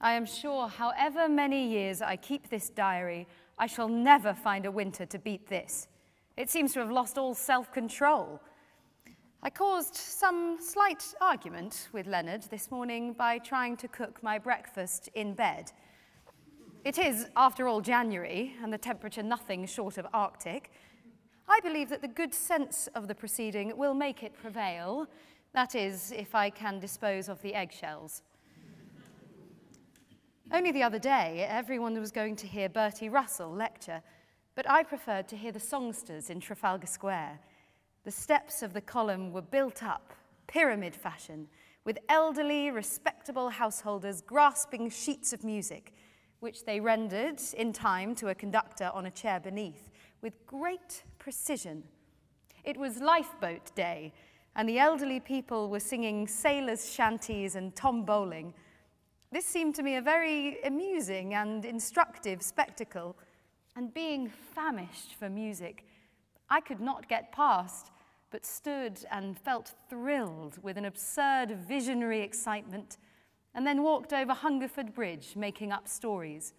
I am sure, however many years I keep this diary, I shall never find a winter to beat this. It seems to have lost all self control. I caused some slight argument with Leonard this morning by trying to cook my breakfast in bed. It is, after all, January, and the temperature nothing short of Arctic. I believe that the good sense of the proceeding will make it prevail, that is, if I can dispose of the eggshells. Only the other day, everyone was going to hear Bertie Russell lecture, but I preferred to hear the songsters in Trafalgar Square. The steps of the column were built up, pyramid fashion, with elderly, respectable householders grasping sheets of music, which they rendered in time to a conductor on a chair beneath, with great precision. It was lifeboat day, and the elderly people were singing sailors' shanties and tom bowling. This seemed to me a very amusing and instructive spectacle, and being famished for music, I could not get past, but stood and felt thrilled with an absurd visionary excitement, and then walked over Hungerford Bridge, making up stories.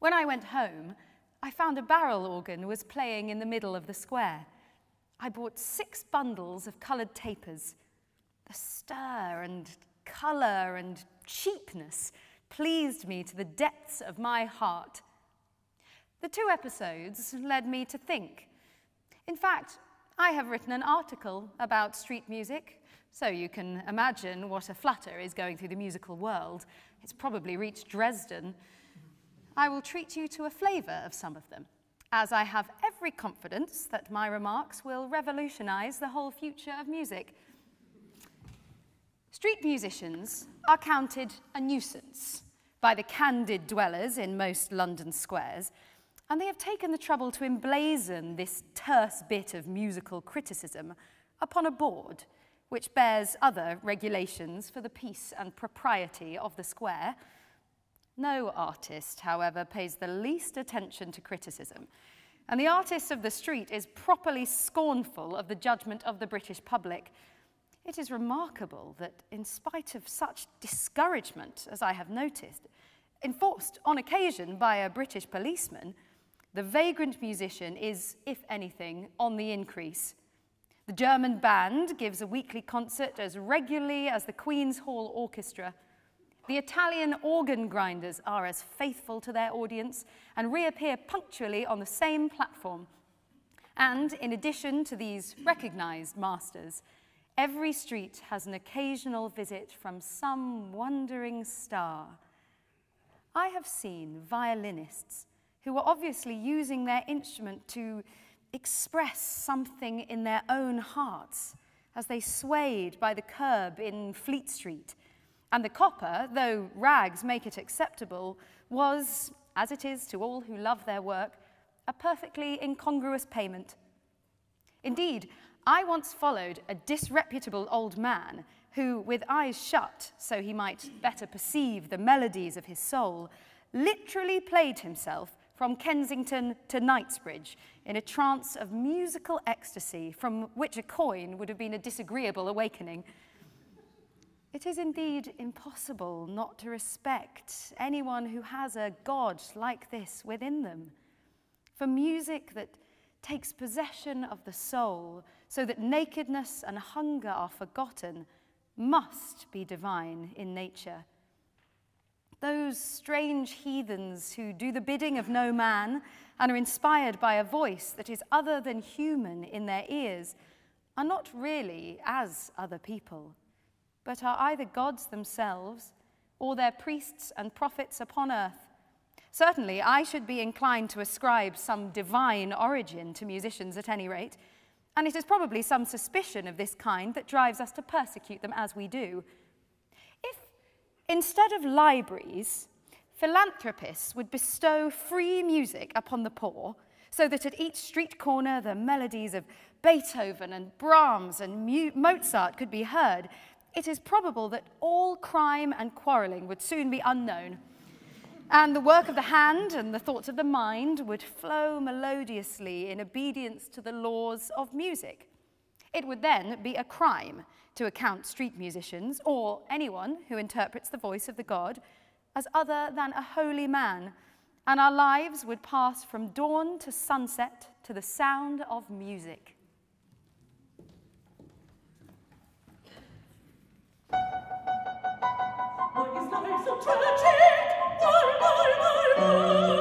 When I went home, I found a barrel organ was playing in the middle of the square. I bought six bundles of coloured tapers. The stir and colour and cheapness pleased me to the depths of my heart. The two episodes led me to think. In fact, I have written an article about street music, so you can imagine what a flutter is going through the musical world. It's probably reached Dresden. I will treat you to a flavour of some of them, as I have every confidence that my remarks will revolutionise the whole future of music. Street musicians are counted a nuisance by the candid dwellers in most London squares, and they have taken the trouble to emblazon this terse bit of musical criticism upon a board which bears other regulations for the peace and propriety of the square. No artist, however, pays the least attention to criticism, and the artist of the street is properly scornful of the judgment of the British public it is remarkable that, in spite of such discouragement as I have noticed, enforced on occasion by a British policeman, the vagrant musician is, if anything, on the increase. The German band gives a weekly concert as regularly as the Queen's Hall Orchestra. The Italian organ grinders are as faithful to their audience and reappear punctually on the same platform. And in addition to these recognized masters, Every street has an occasional visit from some wandering star. I have seen violinists who were obviously using their instrument to express something in their own hearts as they swayed by the curb in Fleet Street. And the copper, though rags make it acceptable, was, as it is to all who love their work, a perfectly incongruous payment. Indeed, I once followed a disreputable old man who, with eyes shut so he might better perceive the melodies of his soul, literally played himself from Kensington to Knightsbridge in a trance of musical ecstasy from which a coin would have been a disagreeable awakening. It is indeed impossible not to respect anyone who has a God like this within them. For music that takes possession of the soul so that nakedness and hunger are forgotten, must be divine in nature. Those strange heathens who do the bidding of no man and are inspired by a voice that is other than human in their ears are not really as other people, but are either gods themselves or their priests and prophets upon earth. Certainly, I should be inclined to ascribe some divine origin to musicians at any rate, and it is probably some suspicion of this kind that drives us to persecute them as we do. If, instead of libraries, philanthropists would bestow free music upon the poor, so that at each street corner the melodies of Beethoven and Brahms and Mozart could be heard, it is probable that all crime and quarrelling would soon be unknown and the work of the hand and the thoughts of the mind would flow melodiously in obedience to the laws of music. It would then be a crime to account street musicians or anyone who interprets the voice of the God as other than a holy man, and our lives would pass from dawn to sunset to the sound of music. Why is life so tragic? Why, why, why, why?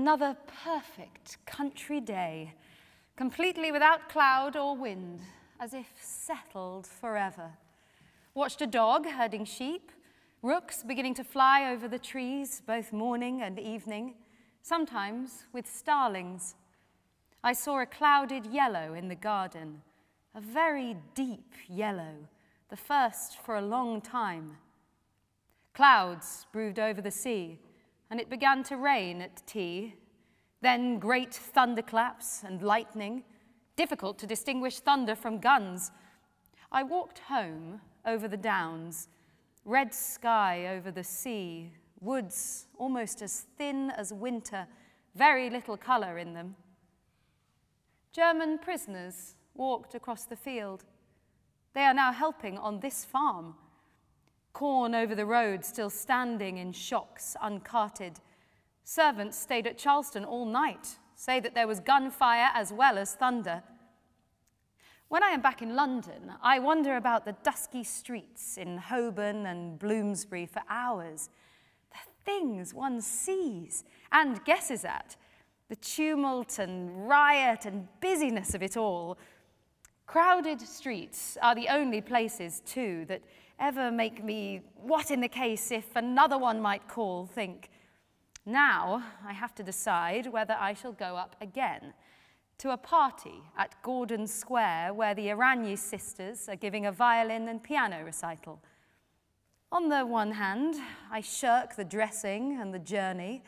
Another perfect country day, completely without cloud or wind, as if settled forever. Watched a dog herding sheep, rooks beginning to fly over the trees, both morning and evening, sometimes with starlings. I saw a clouded yellow in the garden, a very deep yellow, the first for a long time. Clouds brooded over the sea, and it began to rain at tea. Then great thunderclaps and lightning, difficult to distinguish thunder from guns. I walked home over the downs, red sky over the sea, woods almost as thin as winter, very little colour in them. German prisoners walked across the field. They are now helping on this farm. Corn over the road still standing in shocks, uncarted. Servants stayed at Charleston all night, say that there was gunfire as well as thunder. When I am back in London, I wander about the dusky streets in Holborn and Bloomsbury for hours. The things one sees and guesses at, the tumult and riot and busyness of it all. Crowded streets are the only places, too, that ever make me, what in the case if another one might call, think. Now I have to decide whether I shall go up again to a party at Gordon Square where the Aranyi sisters are giving a violin and piano recital. On the one hand, I shirk the dressing and the journey.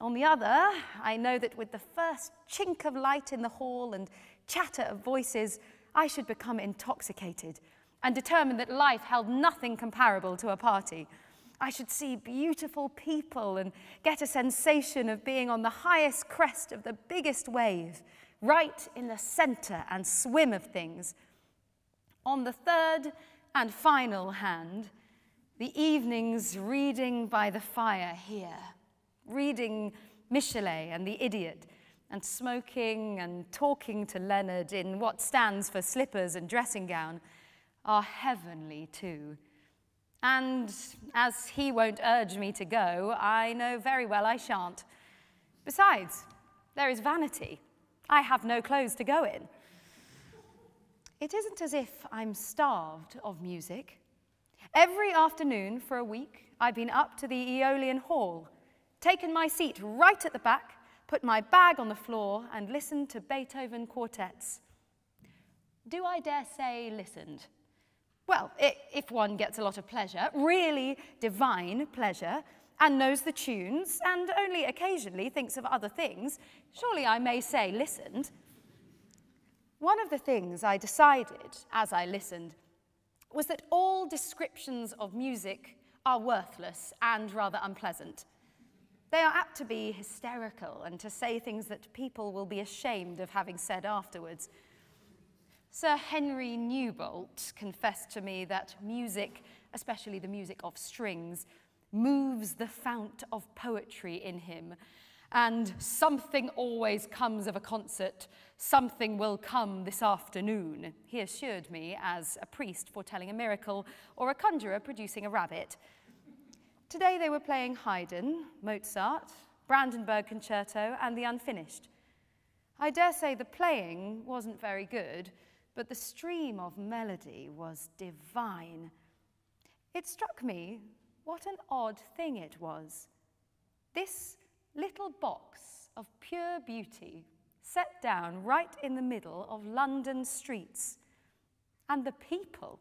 On the other, I know that with the first chink of light in the hall and chatter of voices, I should become intoxicated and determined that life held nothing comparable to a party. I should see beautiful people and get a sensation of being on the highest crest of the biggest wave, right in the center and swim of things. On the third and final hand, the evenings reading by the fire here, reading Michelet and the Idiot, and smoking and talking to Leonard in what stands for slippers and dressing gown, are heavenly too. And as he won't urge me to go, I know very well I shan't. Besides, there is vanity. I have no clothes to go in. It isn't as if I'm starved of music. Every afternoon for a week, I've been up to the Aeolian Hall, taken my seat right at the back, put my bag on the floor, and listened to Beethoven quartets. Do I dare say listened? Well, if one gets a lot of pleasure, really divine pleasure, and knows the tunes, and only occasionally thinks of other things, surely I may say listened. One of the things I decided as I listened was that all descriptions of music are worthless and rather unpleasant. They are apt to be hysterical and to say things that people will be ashamed of having said afterwards. Sir Henry Newbolt confessed to me that music, especially the music of strings, moves the fount of poetry in him. And something always comes of a concert, something will come this afternoon, he assured me as a priest foretelling a miracle or a conjurer producing a rabbit. Today they were playing Haydn, Mozart, Brandenburg Concerto, and the Unfinished. I dare say the playing wasn't very good, but the stream of melody was divine. It struck me what an odd thing it was. This little box of pure beauty set down right in the middle of London streets. And the people,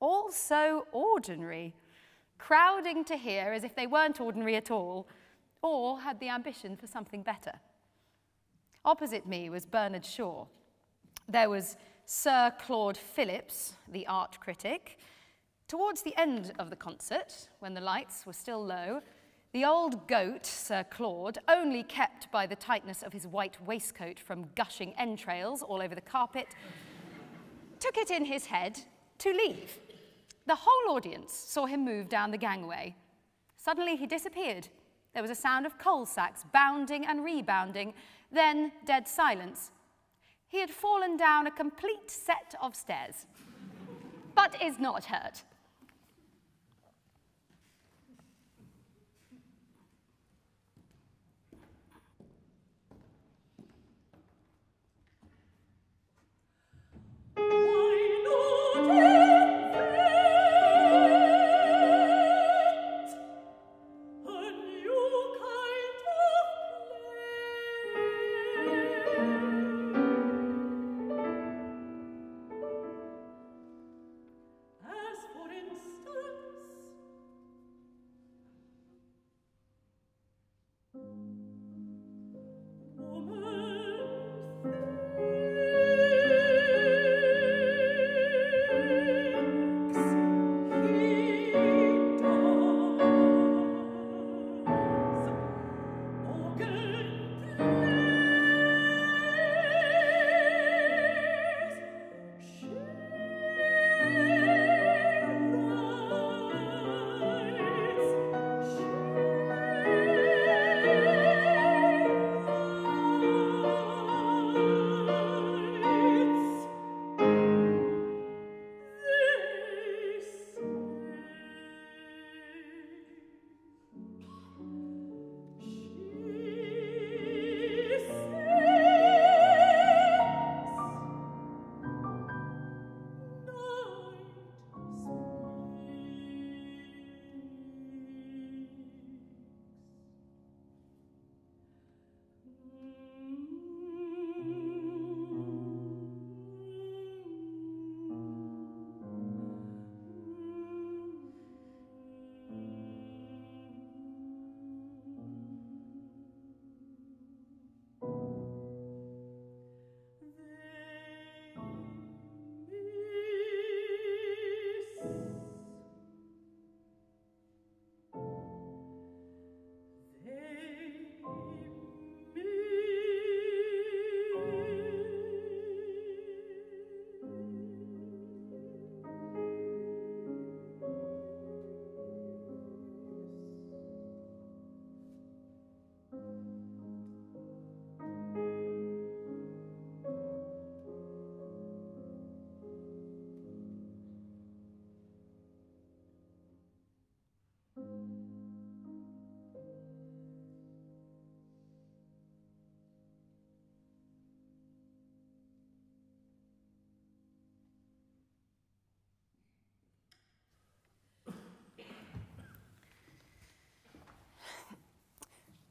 all so ordinary, crowding to hear as if they weren't ordinary at all, or had the ambition for something better. Opposite me was Bernard Shaw. There was Sir Claude Phillips, the art critic. Towards the end of the concert, when the lights were still low, the old goat, Sir Claude, only kept by the tightness of his white waistcoat from gushing entrails all over the carpet, (laughs) took it in his head to leave. The whole audience saw him move down the gangway. Suddenly he disappeared. There was a sound of coal sacks bounding and rebounding, then dead silence. He had fallen down a complete set of stairs, but is not hurt.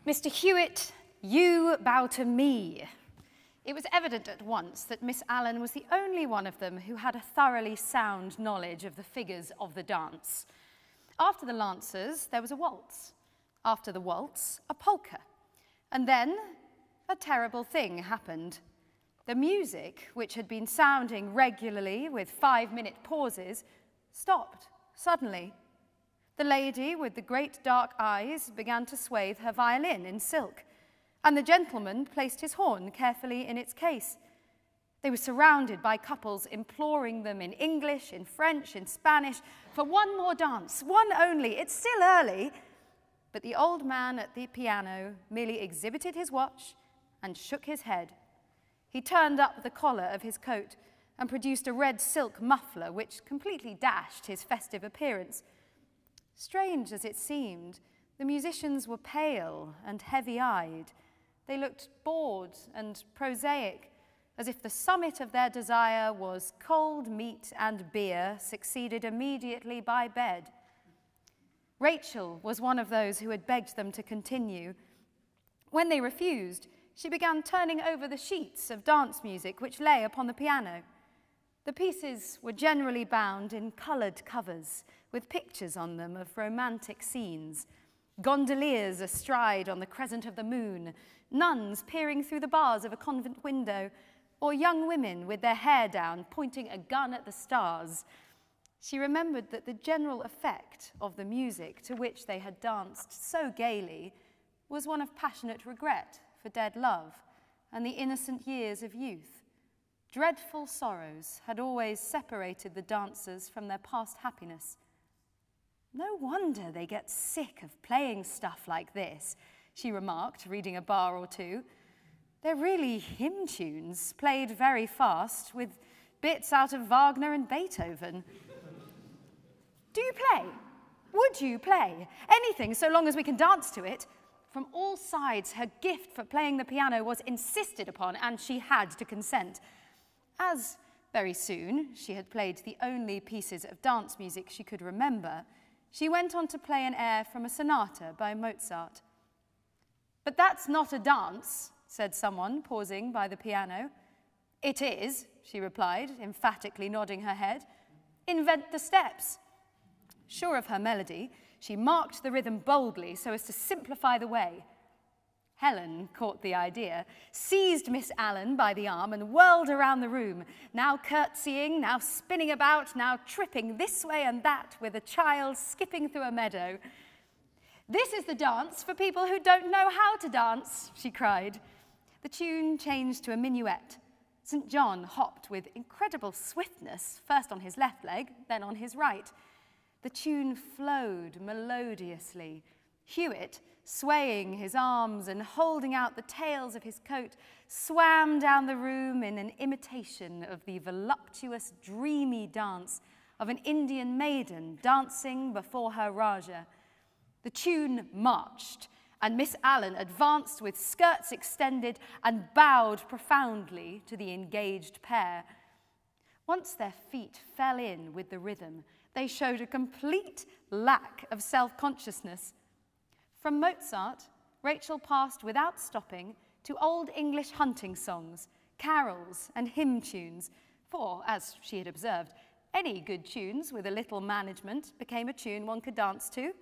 Mr. Hewet, you bow to me. It was evident at once that Miss Allan was the only one of them who had a thoroughly sound knowledge of the figures of the dance. After the lancers, there was a waltz. After the waltz, a polka. And then a terrible thing happened. The music, which had been sounding regularly with five minute pauses, stopped suddenly. The lady with the great dark eyes began to swathe her violin in silk, and the gentleman placed his horn carefully in its case. They were surrounded by couples imploring them in English, in French, in Spanish for one more dance, one only. It's still early. But the old man at the piano merely exhibited his watch and shook his head. He turned up the collar of his coat and produced a red silk muffler which completely dashed his festive appearance. Strange as it seemed, the musicians were pale and heavy eyed. They looked bored and prosaic as if the summit of their desire was cold meat and beer, succeeded immediately by bed. Rachel was one of those who had begged them to continue. When they refused, she began turning over the sheets of dance music which lay upon the piano. The pieces were generally bound in coloured covers with pictures on them of romantic scenes gondoliers astride on the crescent of the moon, nuns peering through the bars of a convent window, or young women with their hair down pointing a gun at the stars. She remembered that the general effect of the music to which they had danced so gaily was one of passionate regret for dead love and the innocent years of youth. Dreadful sorrows had always separated the dancers from their past happiness. No wonder they get sick of playing stuff like this, she remarked, reading a bar or two. They're really hymn tunes, played very fast, with bits out of Wagner and Beethoven. Do you play? Would you play? Anything, so long as we can dance to it. From all sides, her gift for playing the piano was insisted upon, and she had to consent. As very soon she had played the only pieces of dance music she could remember, she went on to play an air from a sonata by Mozart. But that's not a dance, said someone, pausing by the piano. It is, she replied, emphatically nodding her head. Invent the steps. Sure of her melody, she marked the rhythm boldly so as to simplify the way. Helen caught the idea, seized Miss Allan by the arm, and whirled around the room, now curtsying, now spinning about, now tripping this way and that with a child skipping through a meadow. This is the dance for people who don't know how to dance, she cried. The tune changed to a minuet. St. John hopped with incredible swiftness, first on his left leg, then on his right. The tune flowed melodiously. Hewet, swaying his arms and holding out the tails of his coat, swam down the room in an imitation of the voluptuous, dreamy dance of an Indian maiden dancing before her Raja. The tune marched, and Miss Allan advanced with skirts extended and bowed profoundly to the engaged pair. Once their feet fell in with the rhythm, they showed a complete lack of self consciousness. From Mozart, Rachel passed without stopping to Old English hunting songs, carols, and hymn tunes, for, as she had observed, any good tunes with a little management became a tune one could dance to.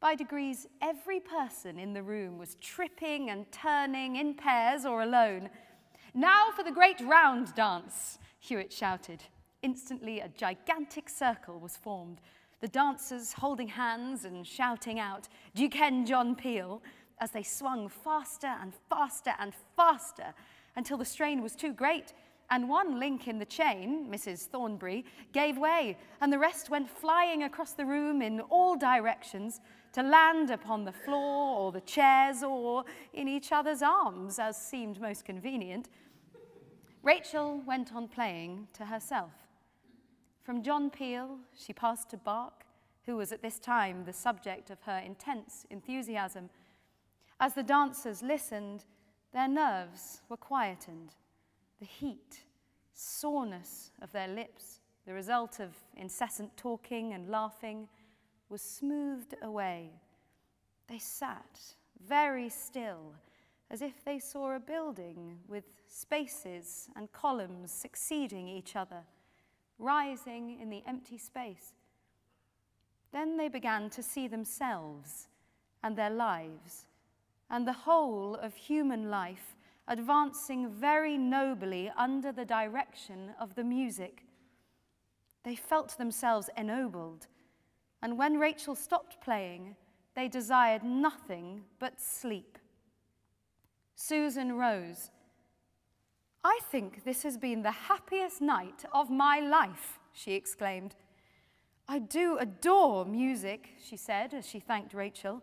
By degrees, every person in the room was tripping and turning in pairs or alone. Now for the great round dance, Hewet shouted. Instantly, a gigantic circle was formed, the dancers holding hands and shouting out, Do you ken John Peel? as they swung faster and faster and faster until the strain was too great and one link in the chain, Mrs. Thornbury, gave way, and the rest went flying across the room in all directions to land upon the floor or the chairs or in each other's arms, as seemed most convenient. Rachel went on playing to herself. From John Peel, she passed to Bach, who was at this time the subject of her intense enthusiasm. As the dancers listened, their nerves were quietened. The heat, soreness of their lips, the result of incessant talking and laughing, was smoothed away. They sat very still, as if they saw a building with spaces and columns succeeding each other, rising in the empty space. Then they began to see themselves and their lives, and the whole of human life advancing very nobly under the direction of the music. They felt themselves ennobled, and when Rachel stopped playing, they desired nothing but sleep. Susan rose. I think this has been the happiest night of my life, she exclaimed. I do adore music, she said as she thanked Rachel.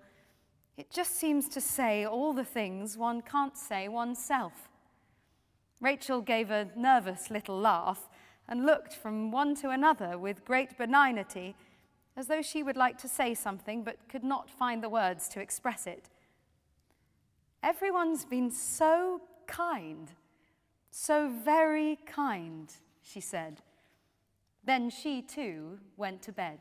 It just seems to say all the things one can't say oneself. Rachel gave a nervous little laugh and looked from one to another with great benignity, as though she would like to say something but could not find the words to express it. Everyone's been so kind, so very kind, she said. Then she too went to bed.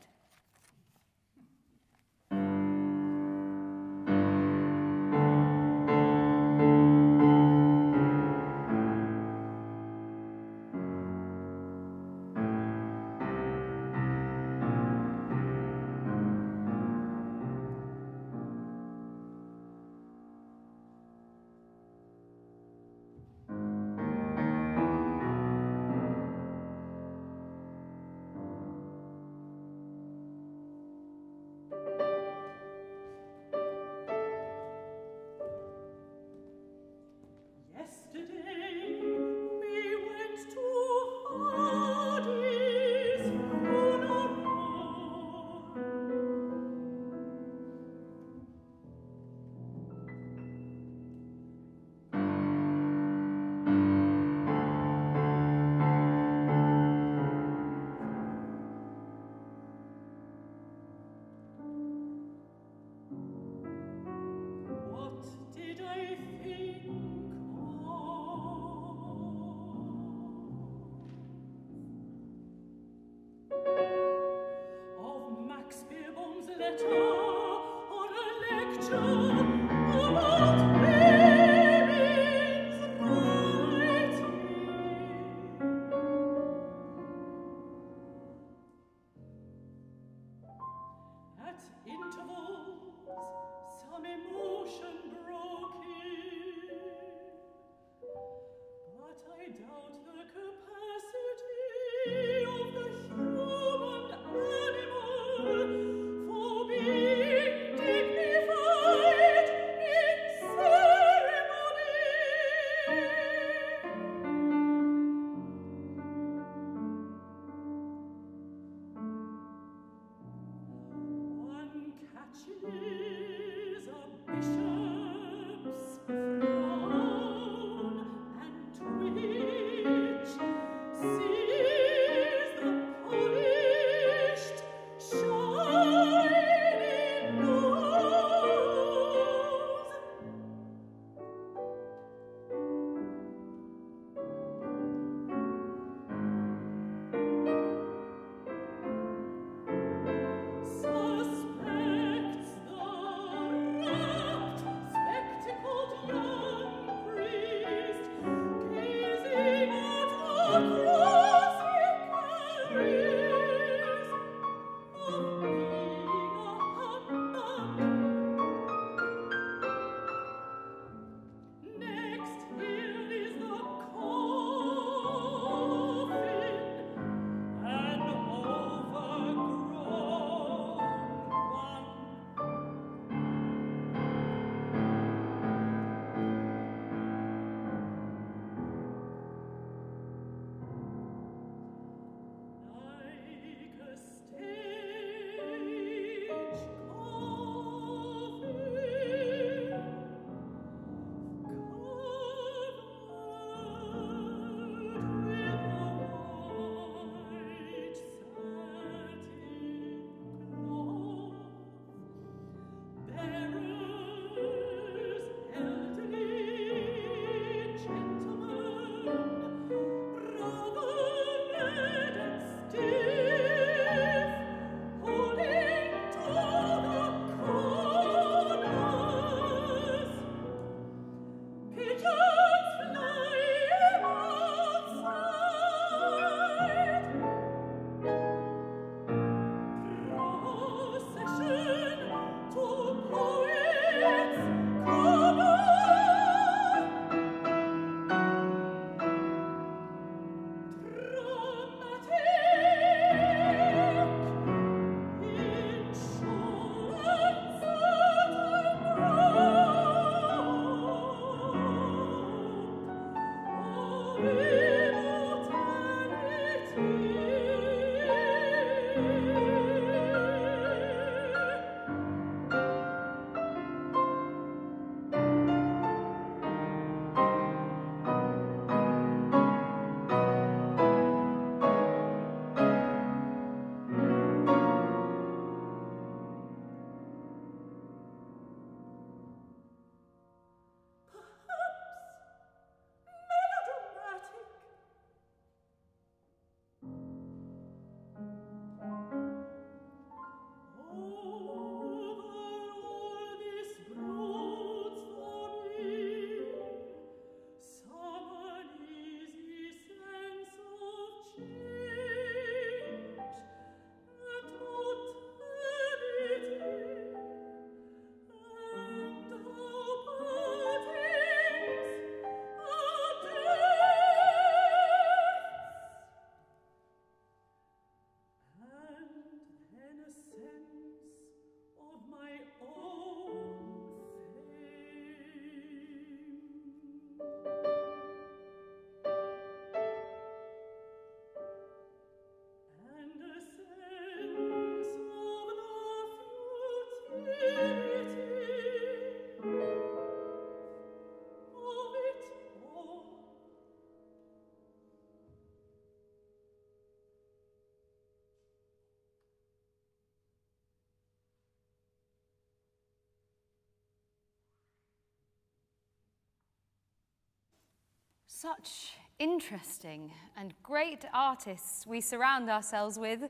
Such interesting and great artists we surround ourselves with.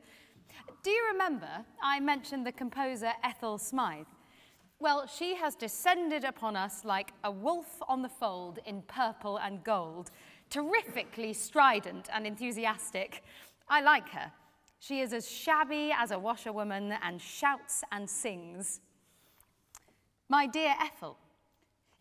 Do you remember I mentioned the composer Ethel Smyth? Well, she has descended upon us like a wolf on the fold in purple and gold, terrifically strident and enthusiastic. I like her. She is as shabby as a washerwoman and shouts and sings. My dear Ethel,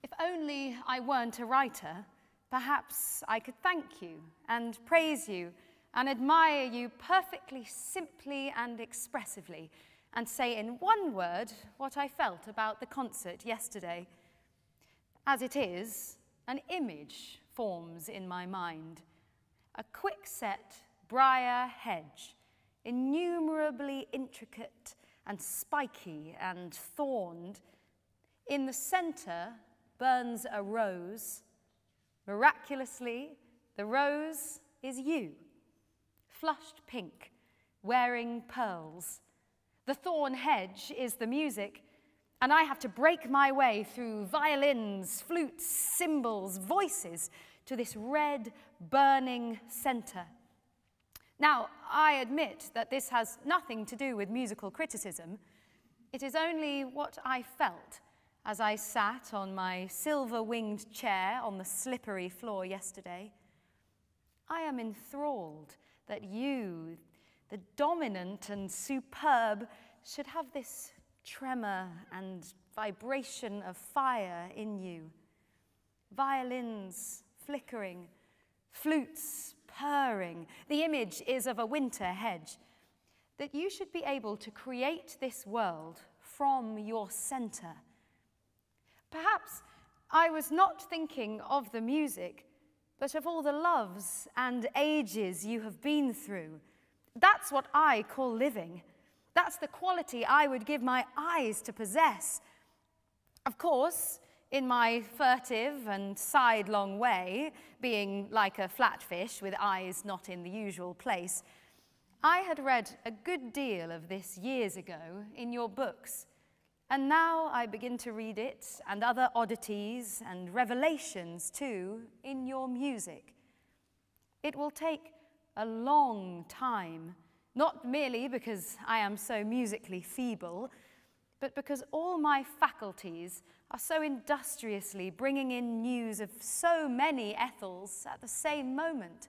if only I weren't a writer, perhaps I could thank you and praise you and admire you perfectly simply and expressively and say in one word what I felt about the concert yesterday. As it is, an image forms in my mind a quickset briar hedge, innumerably intricate and spiky and thorned. In the center burns a rose. Miraculously, the rose is you, flushed pink, wearing pearls the thorn hedge is the music, and I have to break my way through violins, flutes, cymbals, voices to this red, burning center. Now, I admit that this has nothing to do with musical criticism. It is only what I felt as I sat on my silver winged chair on the slippery floor yesterday. I am enthralled that you, the dominant and superb, should have this tremor and vibration of fire in you. Violins flickering, flutes purring. The image is of a winter hedge. That you should be able to create this world from your center. Perhaps I was not thinking of the music, but of all the loves and ages you have been through that's what I call living. That's the quality I would give my eyes to possess. Of course, in my furtive and sidelong way, being like a flatfish with eyes not in the usual place, I had read a good deal of this years ago in your books, and now I begin to read it and other oddities and revelations too in your music. It will take a long time, not merely because I am so musically feeble, but because all my faculties are so industriously bringing in news of so many Ethels at the same moment.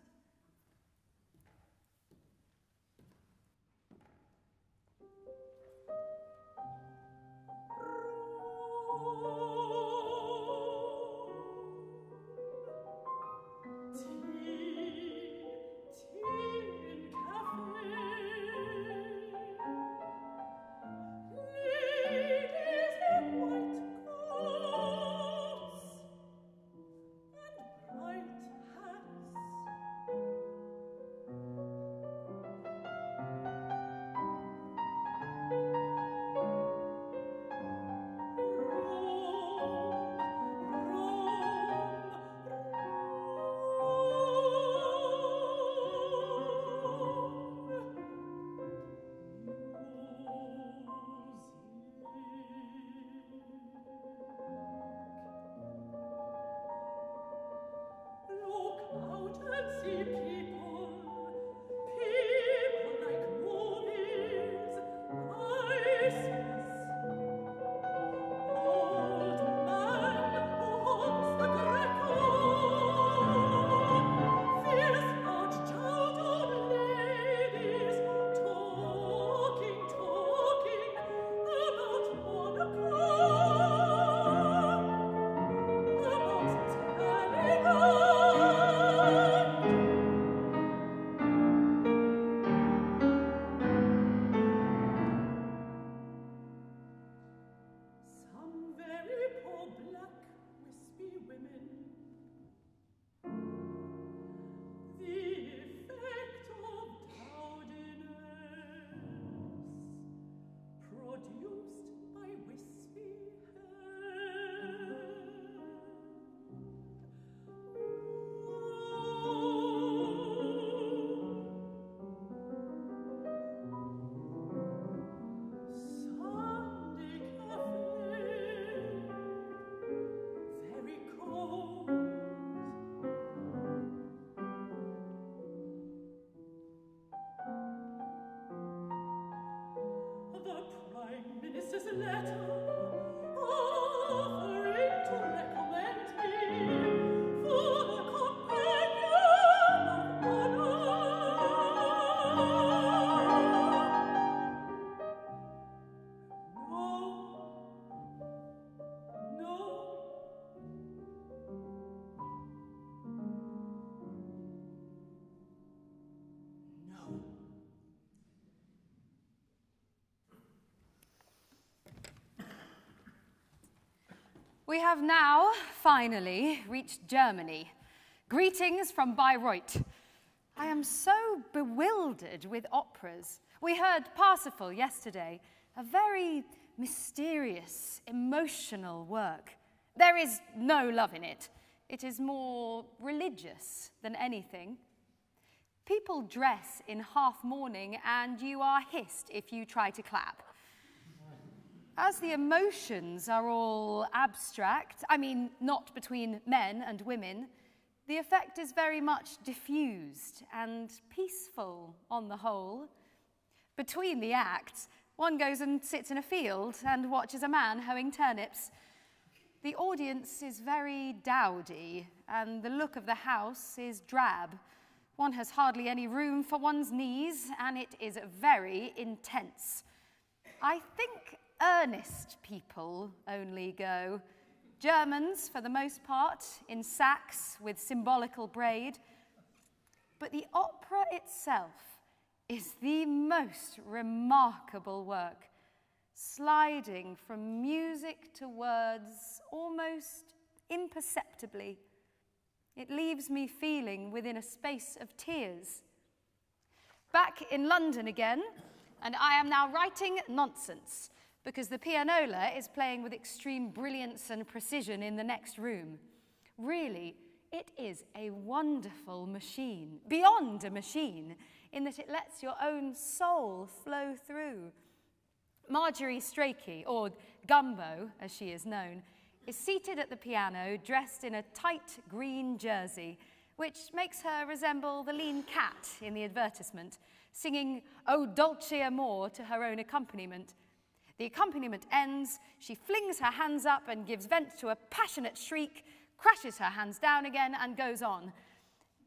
let We have now, finally, reached Germany. Greetings from Bayreuth. I am so bewildered with operas. We heard Parsifal yesterday, a very mysterious, emotional work. There is no love in it. It is more religious than anything. People dress in half mourning, and you are hissed if you try to clap. As the emotions are all abstract, I mean, not between men and women, the effect is very much diffused and peaceful on the whole. Between the acts, one goes and sits in a field and watches a man hoeing turnips. The audience is very dowdy, and the look of the house is drab. One has hardly any room for one's knees, and it is very intense. I think earnest people only go. Germans, for the most part, in sacks with symbolical braid. But the opera itself is the most remarkable work, sliding from music to words almost imperceptibly. It leaves me feeling within a space of tears. Back in London again, and I am now writing nonsense because the pianola is playing with extreme brilliance and precision in the next room. Really, it is a wonderful machine, beyond a machine, in that it lets your own soul flow through. Marjorie Strachey, or Gumbo as she is known, is seated at the piano dressed in a tight green jersey, which makes her resemble the lean cat in the advertisement, singing O Dolce Amor to her own accompaniment the accompaniment ends, she flings her hands up and gives vent to a passionate shriek, crashes her hands down again, and goes on.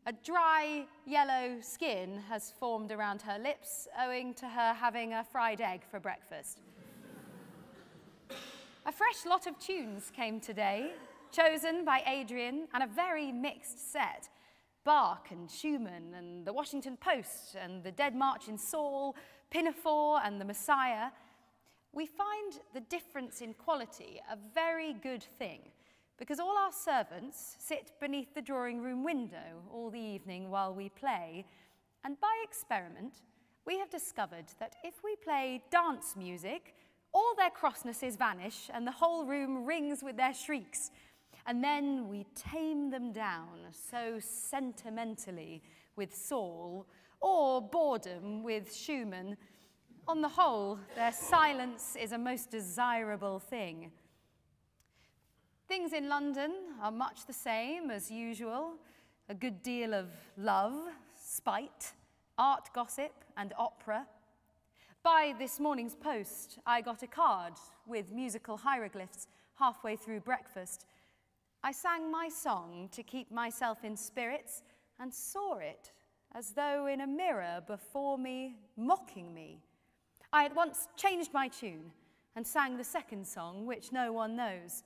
A dry yellow skin has formed around her lips, owing to her having a fried egg for breakfast. a fresh lot of tunes came today, chosen by Adrian, and a very mixed set. Bach and Schumann and the Washington Post and the Dead March in Saul, Pinafore and the Messiah – we find the difference in quality a very good thing because all our servants sit beneath the drawing room window all the evening while we play. And by experiment, we have discovered that if we play dance music, all their crossnesses vanish and the whole room rings with their shrieks. And then we tame them down so sentimentally with Saul or boredom with Schumann on the whole, their silence is a most desirable thing. Things in London are much the same as usual a good deal of love, spite, art gossip, and opera. By this morning's post, I got a card with musical hieroglyphs halfway through breakfast. I sang my song to keep myself in spirits and saw it as though in a mirror before me, mocking me I at once changed my tune and sang the second song, which no one knows.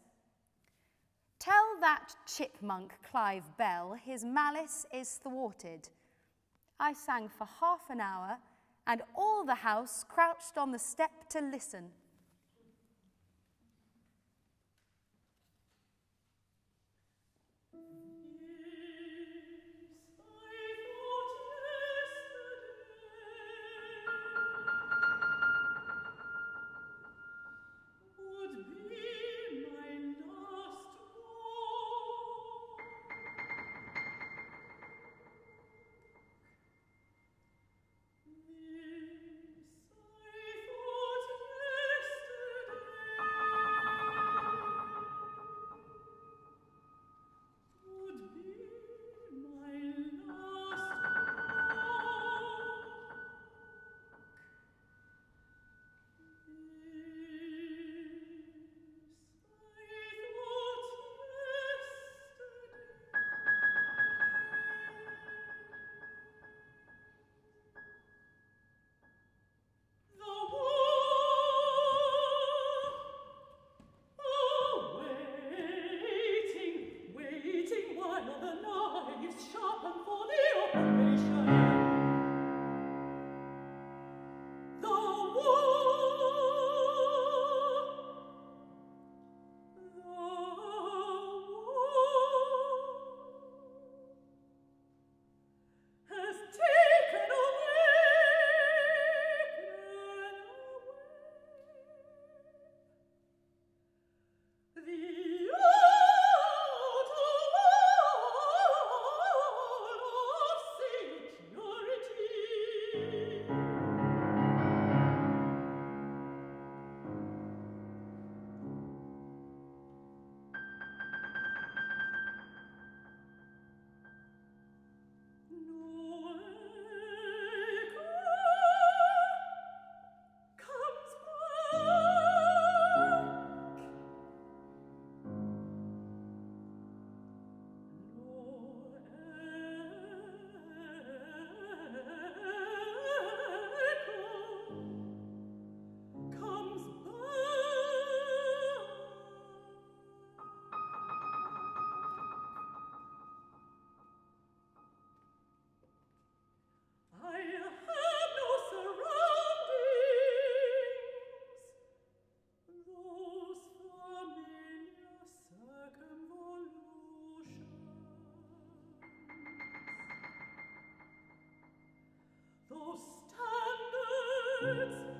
Tell that chipmunk Clive Bell his malice is thwarted. I sang for half an hour, and all the house crouched on the step to listen. Oh,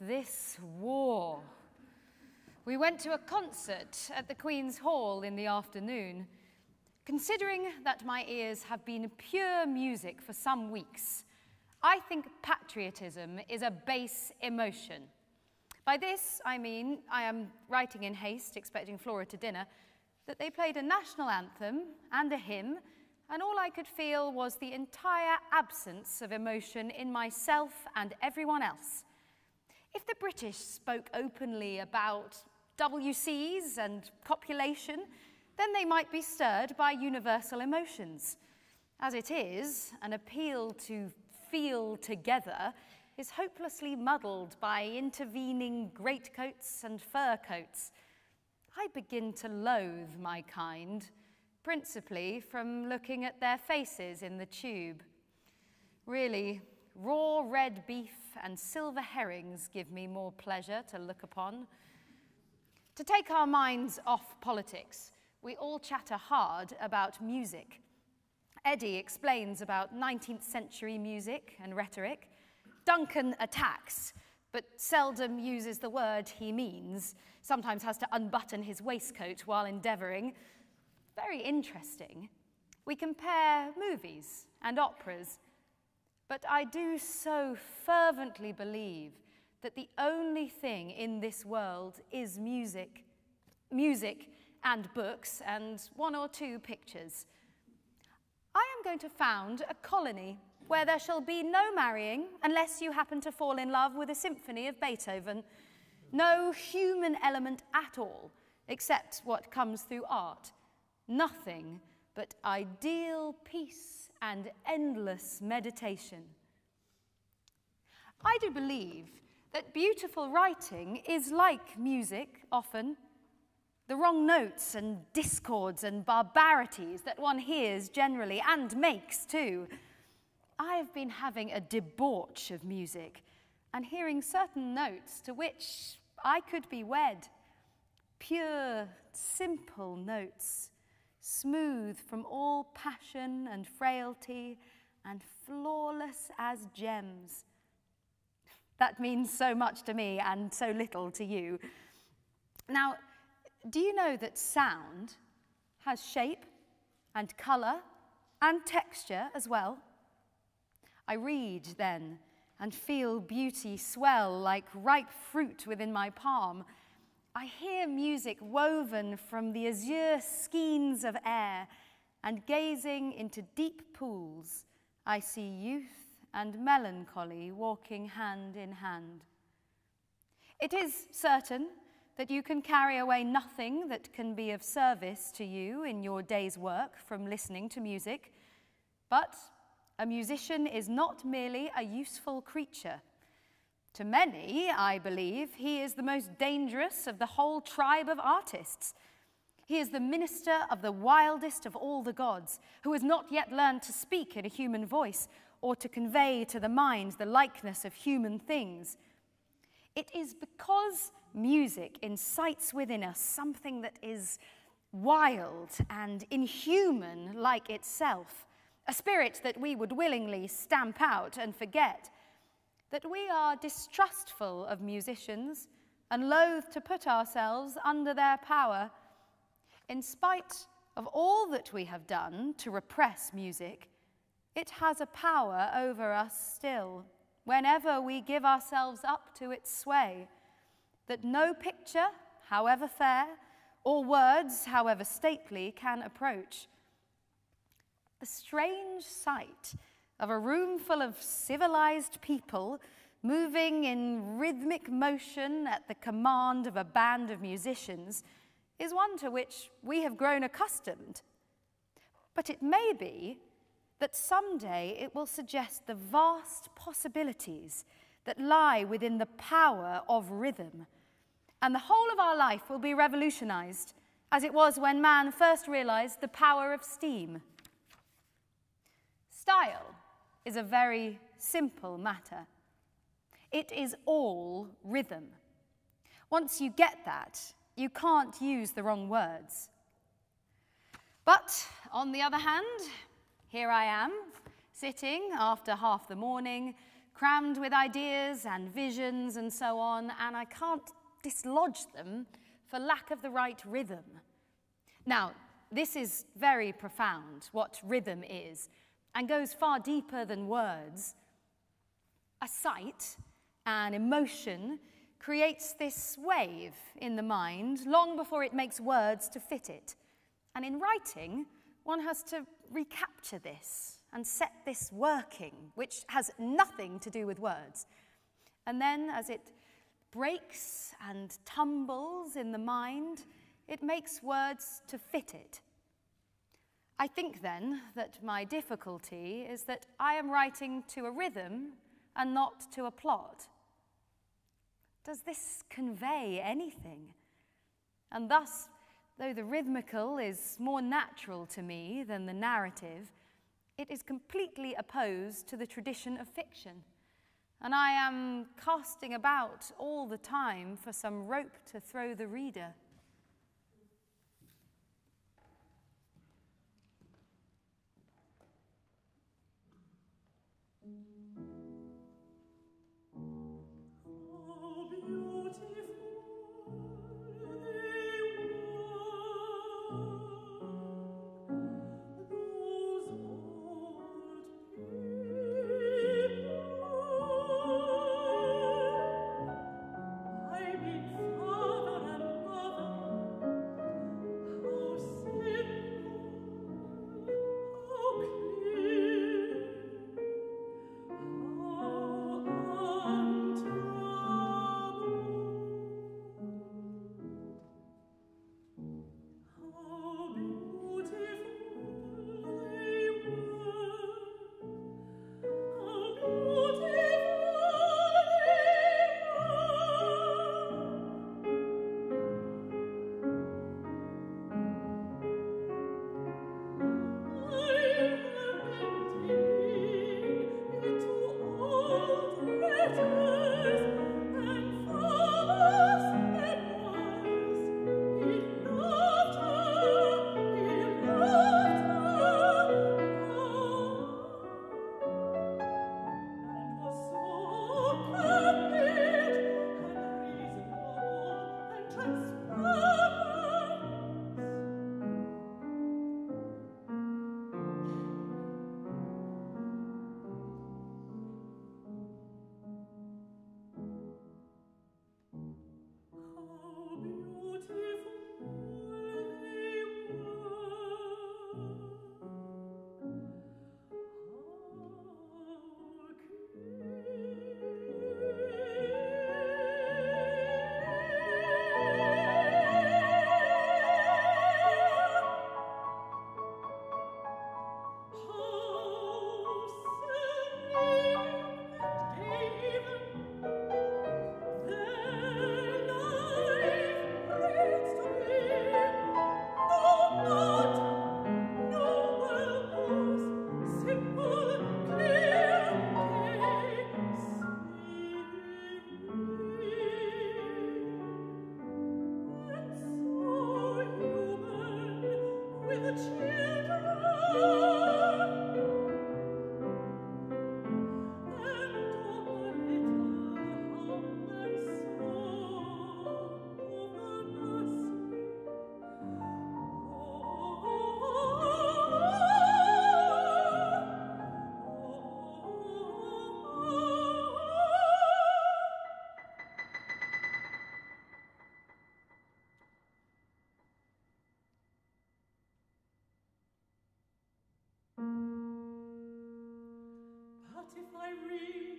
this war. We went to a concert at the Queen's Hall in the afternoon. Considering that my ears have been pure music for some weeks, I think patriotism is a base emotion. By this, I mean I am writing in haste, expecting Flora to dinner, that they played a national anthem and a hymn, and all I could feel was the entire absence of emotion in myself and everyone else. If the British spoke openly about WCs and copulation, then they might be stirred by universal emotions. As it is, an appeal to feel together is hopelessly muddled by intervening greatcoats and fur coats. I begin to loathe my kind, principally from looking at their faces in the tube. Really, raw red beef and silver herrings give me more pleasure to look upon. To take our minds off politics, we all chatter hard about music. Eddie explains about 19th century music and rhetoric. Duncan attacks, but seldom uses the word he means, sometimes has to unbutton his waistcoat while endeavouring. Very interesting. We compare movies and operas, but I do so fervently believe that the only thing in this world is music, music and books and one or two pictures. I am going to found a colony where there shall be no marrying unless you happen to fall in love with a symphony of Beethoven. No human element at all, except what comes through art. Nothing but ideal peace and endless meditation. I do believe that beautiful writing is like music often. The wrong notes and discords and barbarities that one hears generally and makes too. I have been having a debauch of music and hearing certain notes to which I could be wed. Pure, simple notes, smooth from all passion and frailty and flawless as gems. That means so much to me and so little to you. Now, do you know that sound has shape and colour and texture as well? I read then and feel beauty swell like ripe fruit within my palm. I hear music woven from the azure skeins of air, and gazing into deep pools, I see youth and melancholy walking hand in hand. It is certain that you can carry away nothing that can be of service to you in your day's work from listening to music, but a musician is not merely a useful creature. To many, I believe, he is the most dangerous of the whole tribe of artists. He is the minister of the wildest of all the gods, who has not yet learned to speak in a human voice or to convey to the mind the likeness of human things. It is because music incites within us something that is wild and inhuman like itself a spirit that we would willingly stamp out and forget, that we are distrustful of musicians and loath to put ourselves under their power. In spite of all that we have done to repress music, it has a power over us still, whenever we give ourselves up to its sway, that no picture, however fair, or words, however stately, can approach. The strange sight of a room full of civilized people moving in rhythmic motion at the command of a band of musicians is one to which we have grown accustomed. But it may be that someday it will suggest the vast possibilities that lie within the power of rhythm, and the whole of our life will be revolutionized, as it was when man first realized the power of steam. Style is a very simple matter. It is all rhythm. Once you get that, you can't use the wrong words. But on the other hand, here I am, sitting after half the morning, crammed with ideas and visions and so on, and I can't dislodge them for lack of the right rhythm. Now, this is very profound, what rhythm is and goes far deeper than words. A sight, an emotion, creates this wave in the mind long before it makes words to fit it. And in writing, one has to recapture this and set this working, which has nothing to do with words. And then, as it breaks and tumbles in the mind, it makes words to fit it. I think then that my difficulty is that I am writing to a rhythm and not to a plot. Does this convey anything? And thus, though the rhythmical is more natural to me than the narrative, it is completely opposed to the tradition of fiction. And I am casting about all the time for some rope to throw the reader. What if I read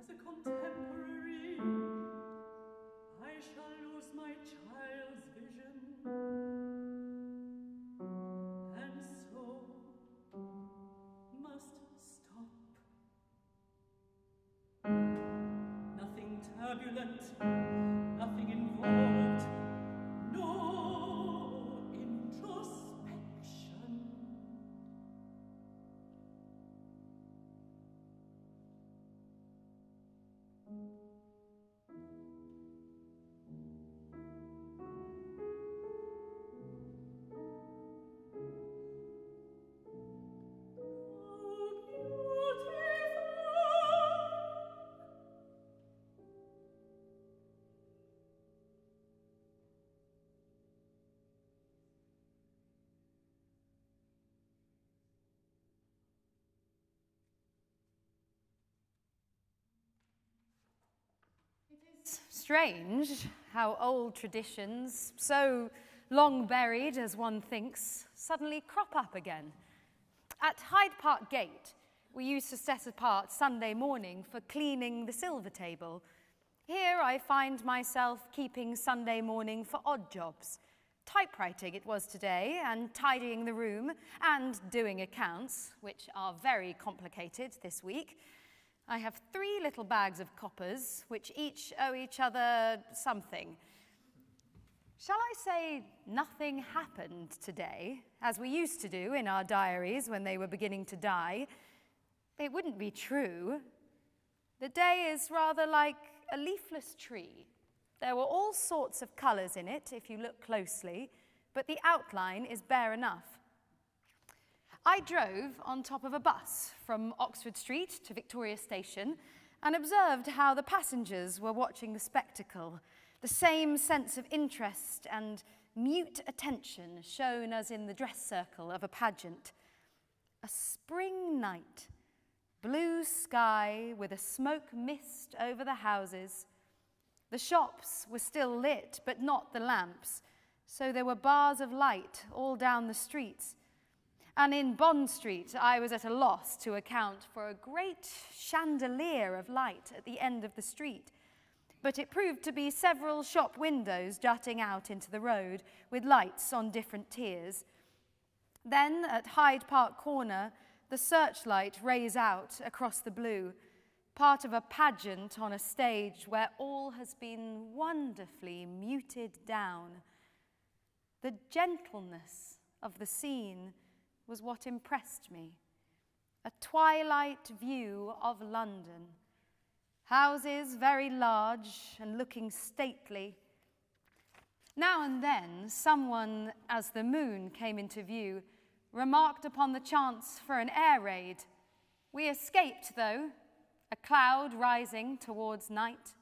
as a contemporary? Strange how old traditions, so long buried as one thinks, suddenly crop up again. At Hyde Park Gate, we used to set apart Sunday morning for cleaning the silver table. Here I find myself keeping Sunday morning for odd jobs. Typewriting it was today, and tidying the room, and doing accounts, which are very complicated this week. I have three little bags of coppers, which each owe each other something. Shall I say nothing happened today, as we used to do in our diaries when they were beginning to die? It wouldn't be true. The day is rather like a leafless tree. There were all sorts of colours in it, if you look closely, but the outline is bare enough. I drove on top of a bus from Oxford Street to Victoria Station and observed how the passengers were watching the spectacle, the same sense of interest and mute attention shown as in the dress circle of a pageant. A spring night, blue sky with a smoke mist over the houses. The shops were still lit, but not the lamps, so there were bars of light all down the streets and in Bond Street, I was at a loss to account for a great chandelier of light at the end of the street. But it proved to be several shop windows jutting out into the road with lights on different tiers. Then, at Hyde Park Corner, the searchlight rays out across the blue, part of a pageant on a stage where all has been wonderfully muted down. The gentleness of the scene was what impressed me. A twilight view of London. Houses very large and looking stately. Now and then, someone, as the moon came into view, remarked upon the chance for an air raid. We escaped, though, a cloud rising towards night.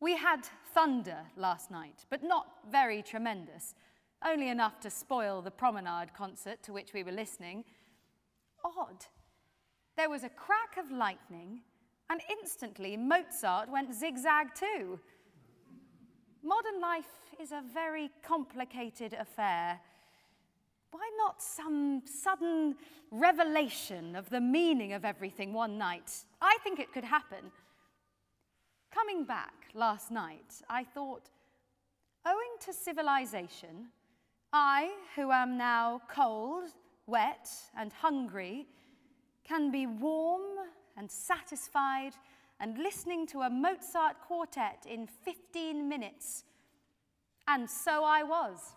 We had thunder last night, but not very tremendous only enough to spoil the promenade concert to which we were listening. Odd. There was a crack of lightning, and instantly Mozart went zigzag too. Modern life is a very complicated affair. Why not some sudden revelation of the meaning of everything one night? I think it could happen. Coming back last night, I thought, owing to civilization, I, who am now cold, wet, and hungry, can be warm and satisfied and listening to a Mozart quartet in 15 minutes. And so I was.